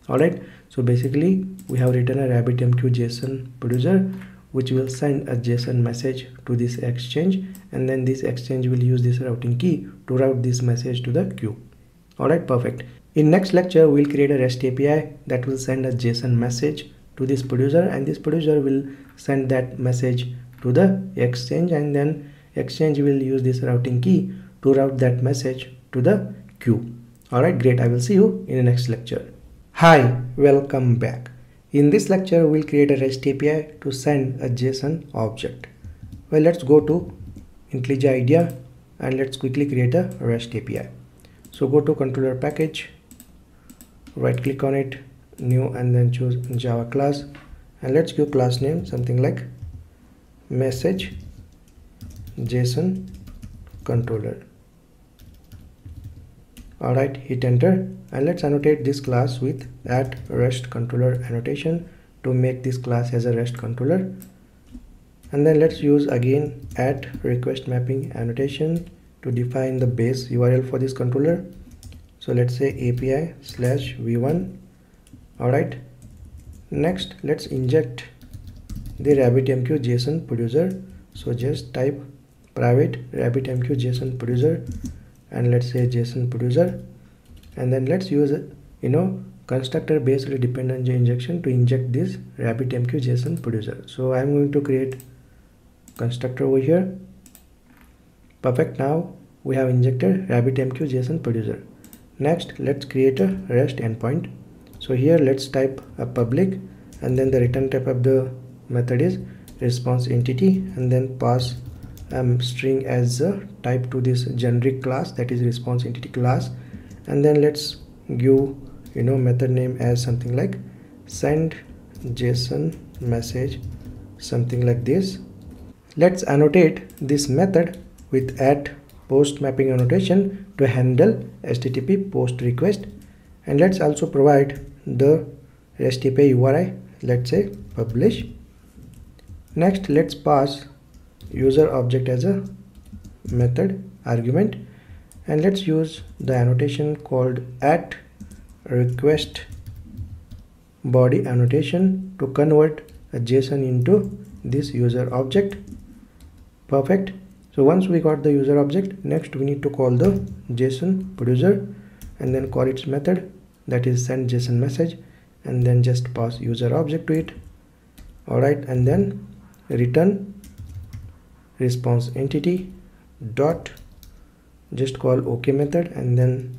Alright so basically we have written a rabbitmq json producer which will send a json message to this exchange and then this exchange will use this routing key to route this message to the queue. Alright perfect. In next lecture we'll create a rest api that will send a json message to this producer and this producer will send that message to the exchange and then exchange will use this routing key to route that message to the queue. Alright great. I will see you in the next lecture. Hi welcome back in this lecture we'll create a rest api to send a json object. Well let's go to IntelliJ IDEA and let's quickly create a rest api so go to controller package right click on it new and then choose java class. And let's give class name something like message json controller alright hit enter and let's annotate this class with at rest controller annotation to make this class as a rest controller. And then let's use again at request mapping annotation to define the base url for this controller. So let's say api slash v1 alright next let's inject the rabbitmq json producer. So just type private rabbitmq json producer and let's say json producer. And then let's use you know constructor based dependency injection to inject this rabbitmq json producer. So i'm going to create constructor over here. Perfect. Now we have injected rabbitmq json producer. Next let's create a rest endpoint. So here let's type a public and then the return type of the method is response entity and then pass um, string as a type to this generic class that is response entity class. And then let's give you know method name as something like send json message something like this. Let's annotate this method with at post mapping annotation to handle http post request. And let's also provide the API URI let's say publish. Next let's pass user object as a method argument and let's use the annotation called at request body annotation to convert a json into this user object. Perfect. So once we got the user object next we need to call the json producer and then call its method that is send json message and then just pass user object to it. Alright and then return response entity dot just call ok method and then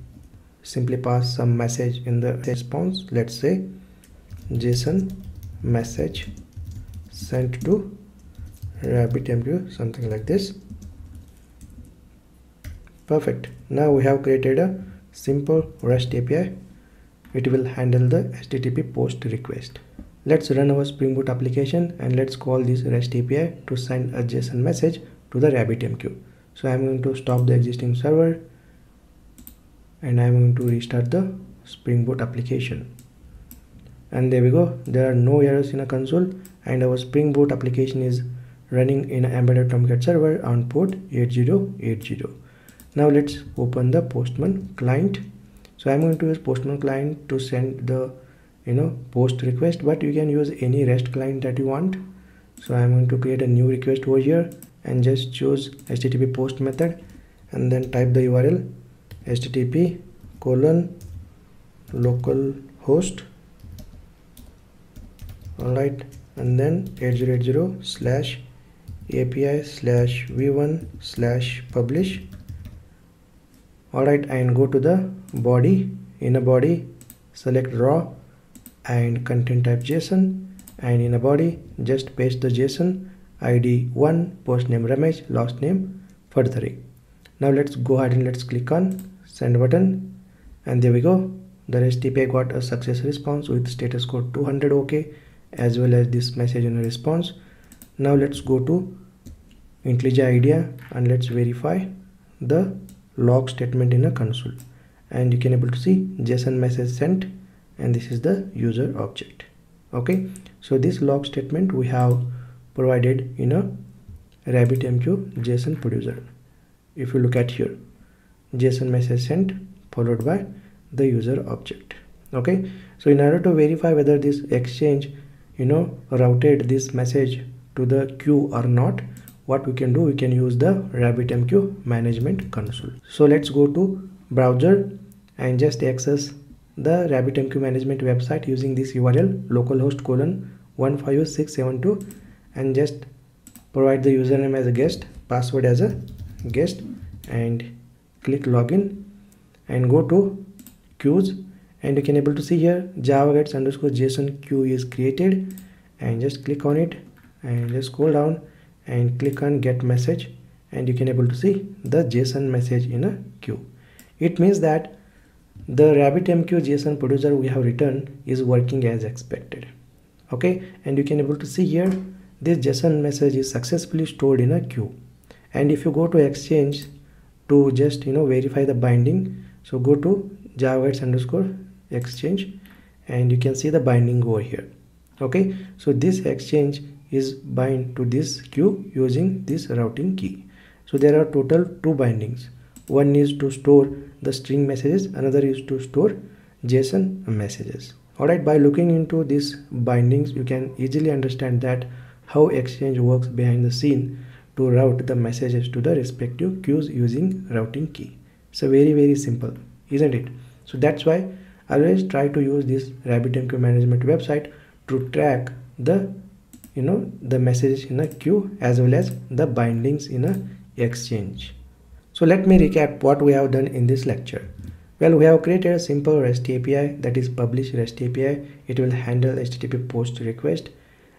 simply pass some message in the response. Let's say json message sent to rabbitmq something like this. Perfect. Now we have created a simple rest api it will handle the http post request let's run our spring boot application and let's call this rest api to send a json message to the rabbitmq so i'm going to stop the existing server and i'm going to restart the spring boot application. And there we go. There are no errors in a console and our spring boot application is running in an embedded tomcat server on port 8080 now let's open the postman client. So i'm going to use postman client to send the you know post request but you can use any rest client that you want. So i'm going to create a new request over here and just choose http post method and then type the url http colon local host. Alright and then 8080 slash api slash v1 slash publish. Alright and go to the body. In a body select raw and content type json and in a body just paste the json id 1 post name ramesh last name fadatare now let's go ahead and let's click on send button. And there we go. The rest api got a success response with status code 200 ok as well as this message in a response. Now let's go to IntelliJ IDEA and let's verify the log statement in a console. And you can able to see json message sent and this is the user object. Okay? So this log statement we have provided in a rabbitmq json producer. If you look at here json message sent followed by the user object. Okay? So in order to verify whether this exchange you know routed this message to the queue or not what we can do we can use the RabbitMQ management console. So let's go to browser and just access the RabbitMQ management website using this URL localhost colon 15672 and just provide the username as a guest password as a guest and click login and go to queues and you can able to see here java guides underscore json queue is created and just click on it and just scroll down and click on get message and you can able to see the json message in a queue. It means that the RabbitMQ JSON producer we have written is working as expected. Okay? And you can able to see here this JSON message is successfully stored in a queue. And if you go to exchange to just you know verify the binding so go to javaguides underscore exchange and you can see the binding over here. Okay? So this exchange is bind to this queue using this routing key. So there are total two bindings. One is to store the string messages. Another is to store json messages. All right by looking into these bindings you can easily understand that how exchange works behind the scene to route the messages to the respective queues using routing key. So very very simple isn't it? So that's why always try to use this RabbitMQ management website to track the you know the messages in a queue as well as the bindings in a exchange so let me recap what we have done in this lecture. Well, we have created a simple REST API that is publish REST API. It will handle HTTP post request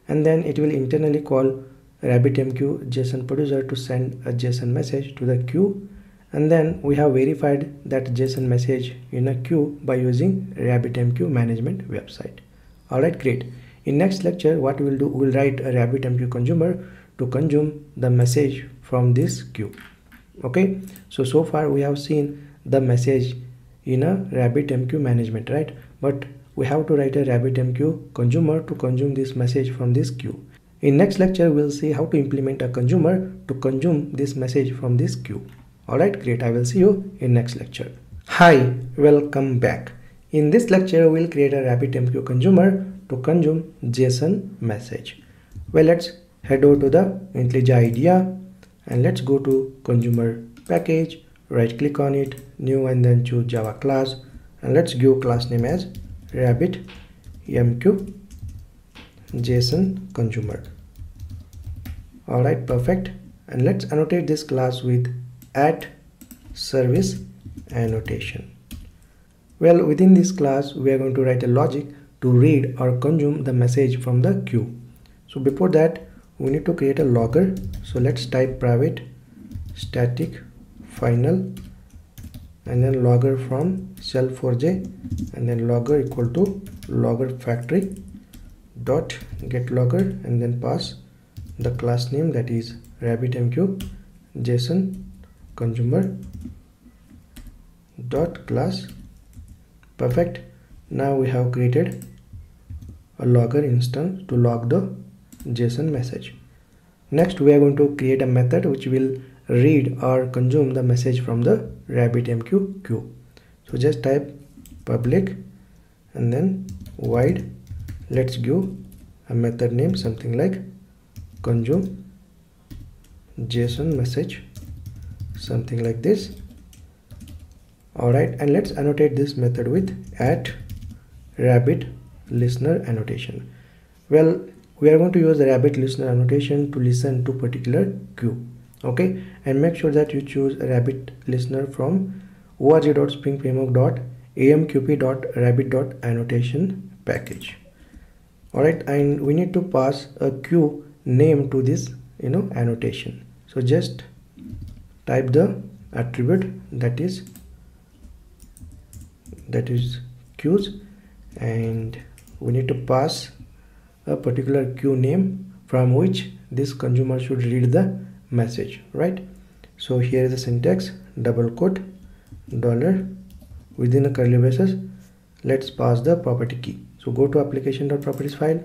and then it will internally call RabbitMQ JSON producer to send a JSON message to the queue and then we have verified that JSON message in a queue by using RabbitMQ management website. Alright, great. In next lecture, what we'll do, we'll write a RabbitMQ consumer to consume the message from this queue okay? So so far we have seen the message in a rabbitmq management right? But we have to write a rabbitmq consumer to consume this message from this queue. In next lecture we'll see how to implement a consumer to consume this message from this queue. All right great. I will see you in next lecture. Hi welcome back. In this lecture we'll create a rabbitmq consumer to consume json message. Well let's head over to the IntelliJ IDEA and let's go to consumer package. Right click on it new and then choose java class. And let's give class name as rabbit mq json consumer. All right perfect. And let's annotate this class with at service annotation. Well within this class we are going to write a logic to read or consume the message from the queue. So before that we need to create a logger. So let's type private static final and then logger from slf4j and then logger equal to logger factory dot get logger and then pass the class name that is rabbitmq json consumer dot class. Perfect. Now we have created a logger instance to log the json message. Next we are going to create a method which will read or consume the message from the rabbitmq queue. So just type public and then void let's give a method name something like consume json message something like this. All right and let's annotate this method with at rabbit listener annotation. Well we are going to use the rabbit listener annotation to listen to particular queue okay? And make sure that you choose rabbit listener from org.springframework.amqp.rabbit.annotation package. All right and we need to pass a queue name to this you know annotation. So just type the attribute that is that is queues and we need to pass a particular queue name from which this consumer should read the message right? So here is the syntax double quote dollar within a curly braces let's pass the property key. So go to application.properties file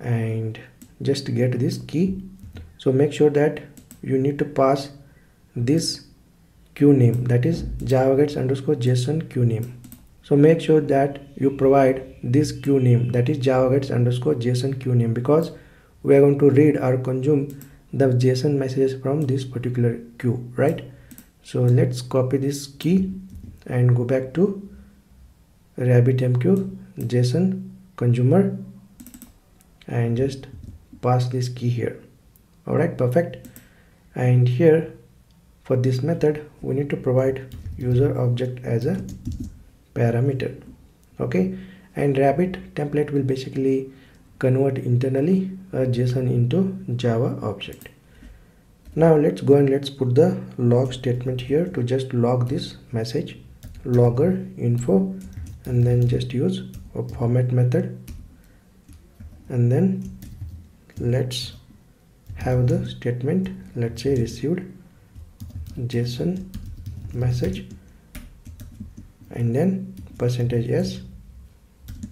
and just get this key. So make sure that you need to pass this queue name that is java guides underscore json queue name so make sure that you provide this queue name that is javaguides underscore json queue name because we are going to read or consume the json messages from this particular queue right? So let's copy this key and go back to rabbitmq json consumer and just pass this key here. All right perfect. And here for this method we need to provide user object as a parameter okay? And rabbit template will basically convert internally a json into java object. Now let's go and let's put the log statement here to just log this message logger info and then just use a format method. And then let's have the statement let's say received json message and then percentage s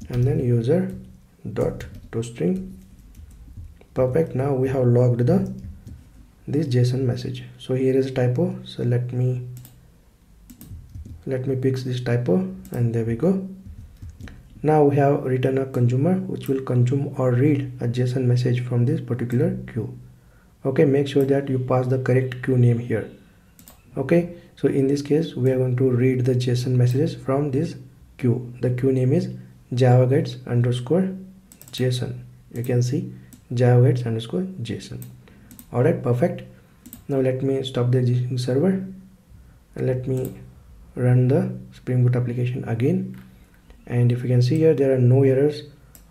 and then user dot to string. Perfect. Now we have logged the this json message. So here is a typo. So let me let me fix this typo and there we go. Now we have written a consumer which will consume or read a json message from this particular queue. Okay make sure that you pass the correct queue name here. Okay so in this case we are going to read the json messages from this queue. The queue name is javaguides underscore json. You can see javaguides underscore json. All right perfect. Now let me stop the existing server and let me run the spring boot application again. And if you can see here there are no errors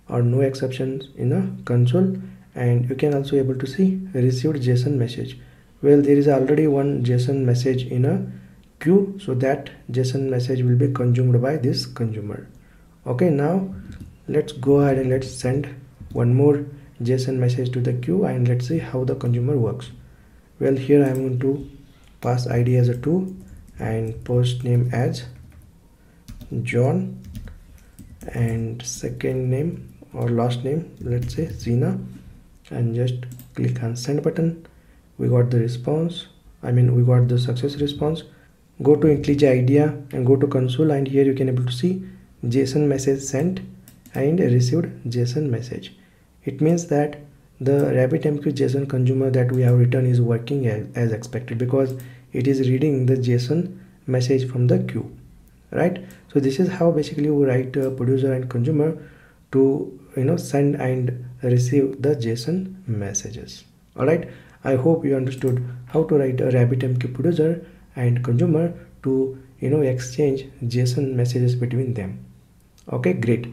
or no exceptions in the console. And you can also able to see received json message well there is already one json message in a queue so that json message will be consumed by this consumer. Okay now let's go ahead and let's send one more json message to the queue and let's see how the consumer works. Well here i'm going to pass id as a 2 and post name as john and second name or last name let's say zina and just click on send button we got the response i mean we got the success response. Go to IntelliJ IDEA and go to console and here you can able to see JSON message sent and received JSON message. It means that the RabbitMQ JSON consumer that we have written is working as, as expected because it is reading the JSON message from the queue right? So this is how basically we write a producer and consumer to you know send and receive the json messages all right i hope you understood how to write a rabbitmq producer and consumer to you know exchange json messages between them. Okay great